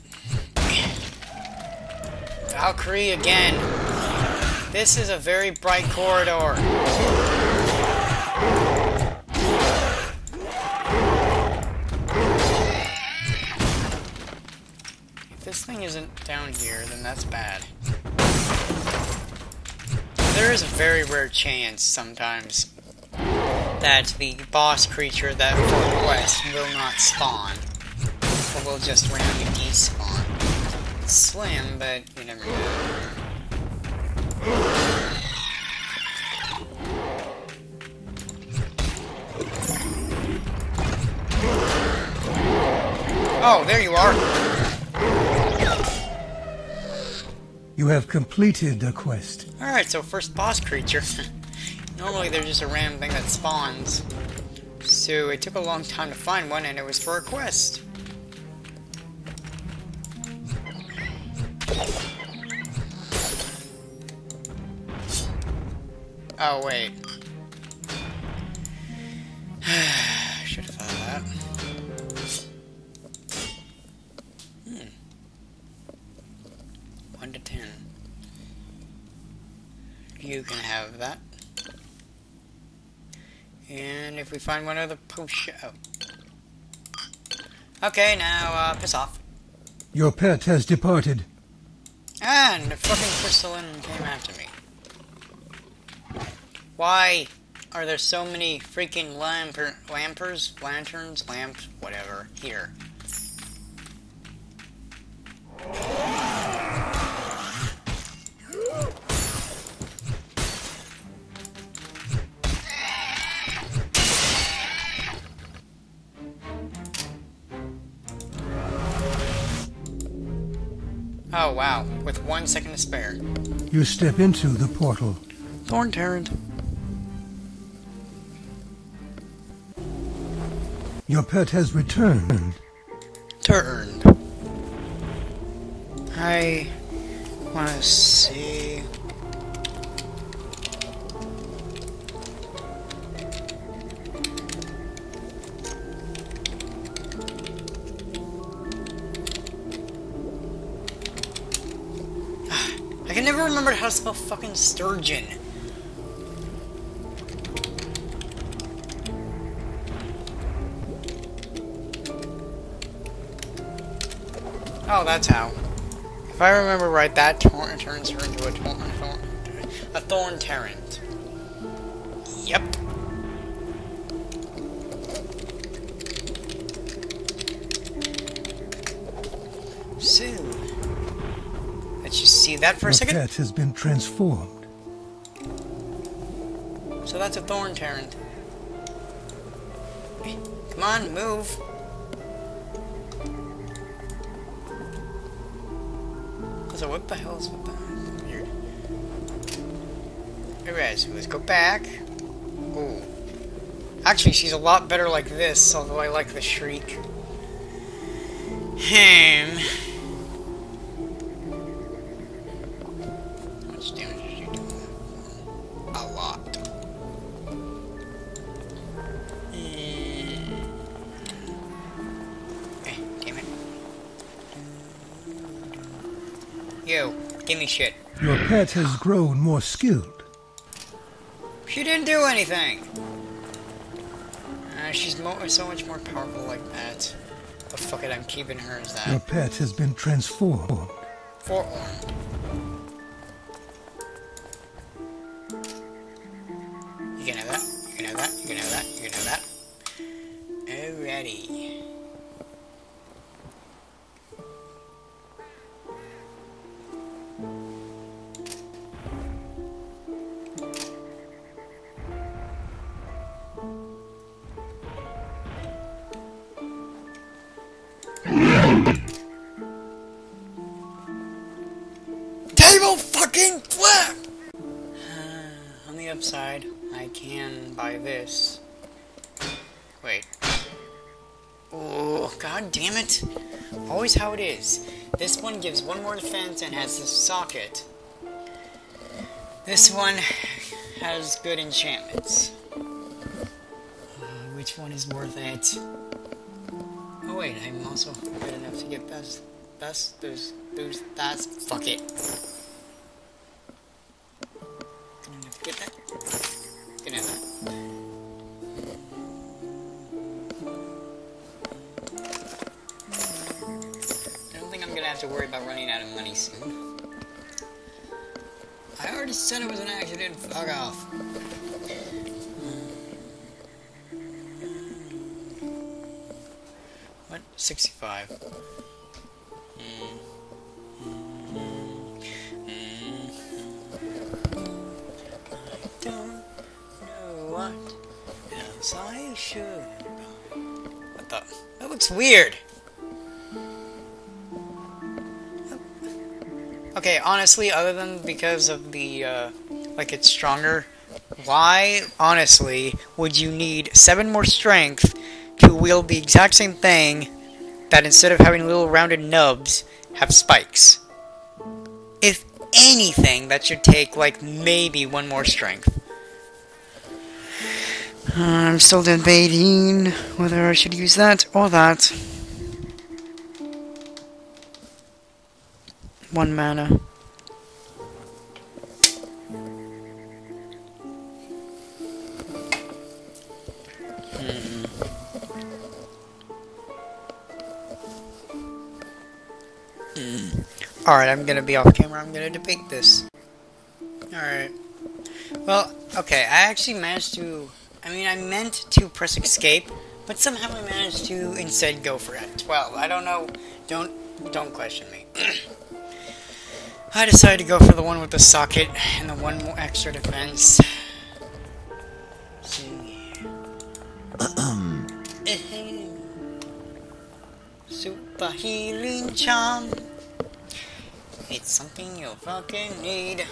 S1: Valkyrie again. This is a very bright corridor. Isn't down here, then that's bad. There is a very rare chance sometimes that the boss creature that for quest will not spawn. Or will just randomly despawn. It's slim, but you never know. Oh, there you are.
S3: You have completed the quest.
S1: Alright, so first boss creature. Normally they're just a random thing that spawns. So it took a long time to find one and it was for a quest. Oh wait. We find one other potion... Oh. Okay, now, uh, piss off.
S3: Your pet has departed.
S1: And the fucking crystalline came after me. Why are there so many freaking lamper lampers, lanterns, lamps, whatever, here? Oh wow, with one second to spare.
S3: You step into the portal.
S1: Thorn Tarrant.
S3: Your pet has returned.
S1: Turned. I want to see. Can never remember how to spell fucking sturgeon. Oh, that's how. If I remember right, that torrent turns her into a torrent, thorn, a thorn torrent. Yep. So, let's just see that for a second.
S3: pet has been transformed.
S1: So that's a thorn torrent. Come on, move. So what the hell is with that? Weird. Alright, so let's go back. Ooh. Actually, she's a lot better like this, although I like the shriek. Hmm. Give me shit.
S3: Your pet has grown more skilled.
S1: She didn't do anything. Uh, she's mo so much more powerful like that. But fuck it, I'm keeping her as
S3: Your pet has been transformed.
S1: Forearmed. Socket. This one has good enchantments. Uh, which one is worth it? Oh wait, I'm also good enough to get best. Best, there's, there's, that's, fuck it. 65. Mm. I don't know what else I should. What the? That looks weird. Okay, honestly, other than because of the, uh, like it's stronger, why, honestly, would you need 7 more strength to wield the exact same thing that instead of having little rounded nubs, have spikes? If anything, that should take, like, maybe one more strength. I'm still debating whether I should use that or that. One mana. Hmm. Alright, I'm gonna be off camera. I'm gonna debate this. Alright. Well, okay, I actually managed to. I mean, I meant to press escape, but somehow I managed to instead go for F12. I don't know. Don't don't question me. I decided to go for the one with the socket and the one more extra defense. Something you'll fucking need.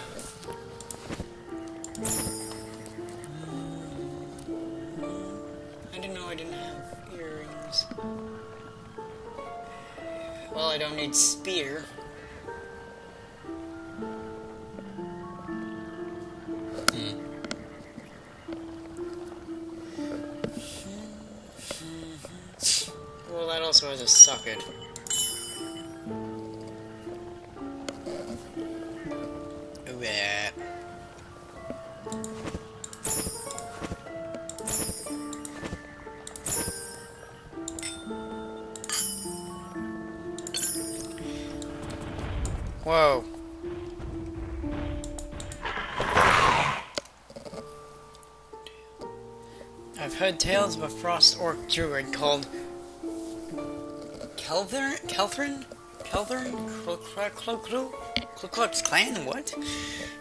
S1: I didn't know I didn't have earrings. Well, I don't need spear. Tales of a frost orc druid called? Kelthrin? Kelthrin? Ku Klux Klan? What?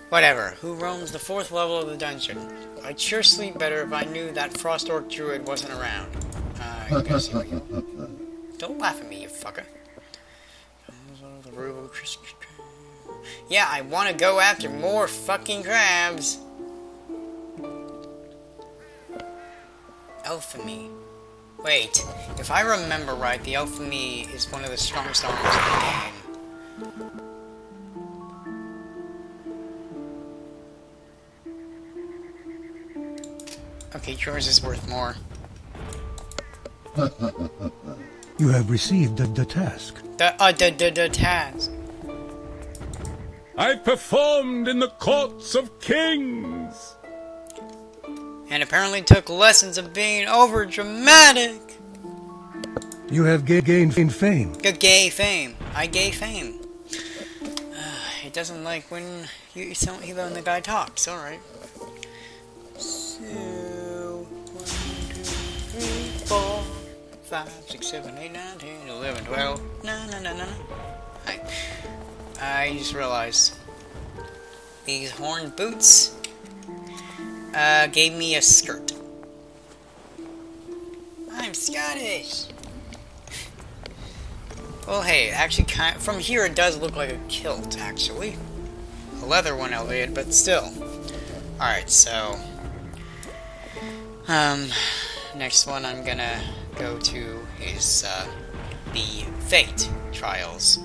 S1: Whatever. Who roams the fourth level of the dungeon? I'd sure sleep better if I knew that frost orc druid wasn't around. Uh, I guess you Don't laugh at me, you fucker. Yeah, I want to go after more fucking crabs. Alchemy. Wait, if I remember right, the Alchemy is one of the strongest armors in the game. Okay, yours is worth more.
S3: You have received the, the task.
S1: The, uh, the, the, the task.
S4: I performed in the courts of kings.
S1: And apparently took lessons of being over dramatic.
S3: You have ga- gained fame.
S1: Good gay fame. I gay fame. Uh, it doesn't like when you don't hear when the guy talks. All right. So one, two, three, four, five, six, seven, eight, nine, ten, eleven, twelve. No, no, no, no, no. I, I just realized these horn boots uh, gave me a skirt. I'm Scottish. Well, hey, actually, kind from here it does look like a kilt, actually. A leather one, albeit, but still. Alright, so... Um, next one I'm gonna go to is, uh, the Fate Trials.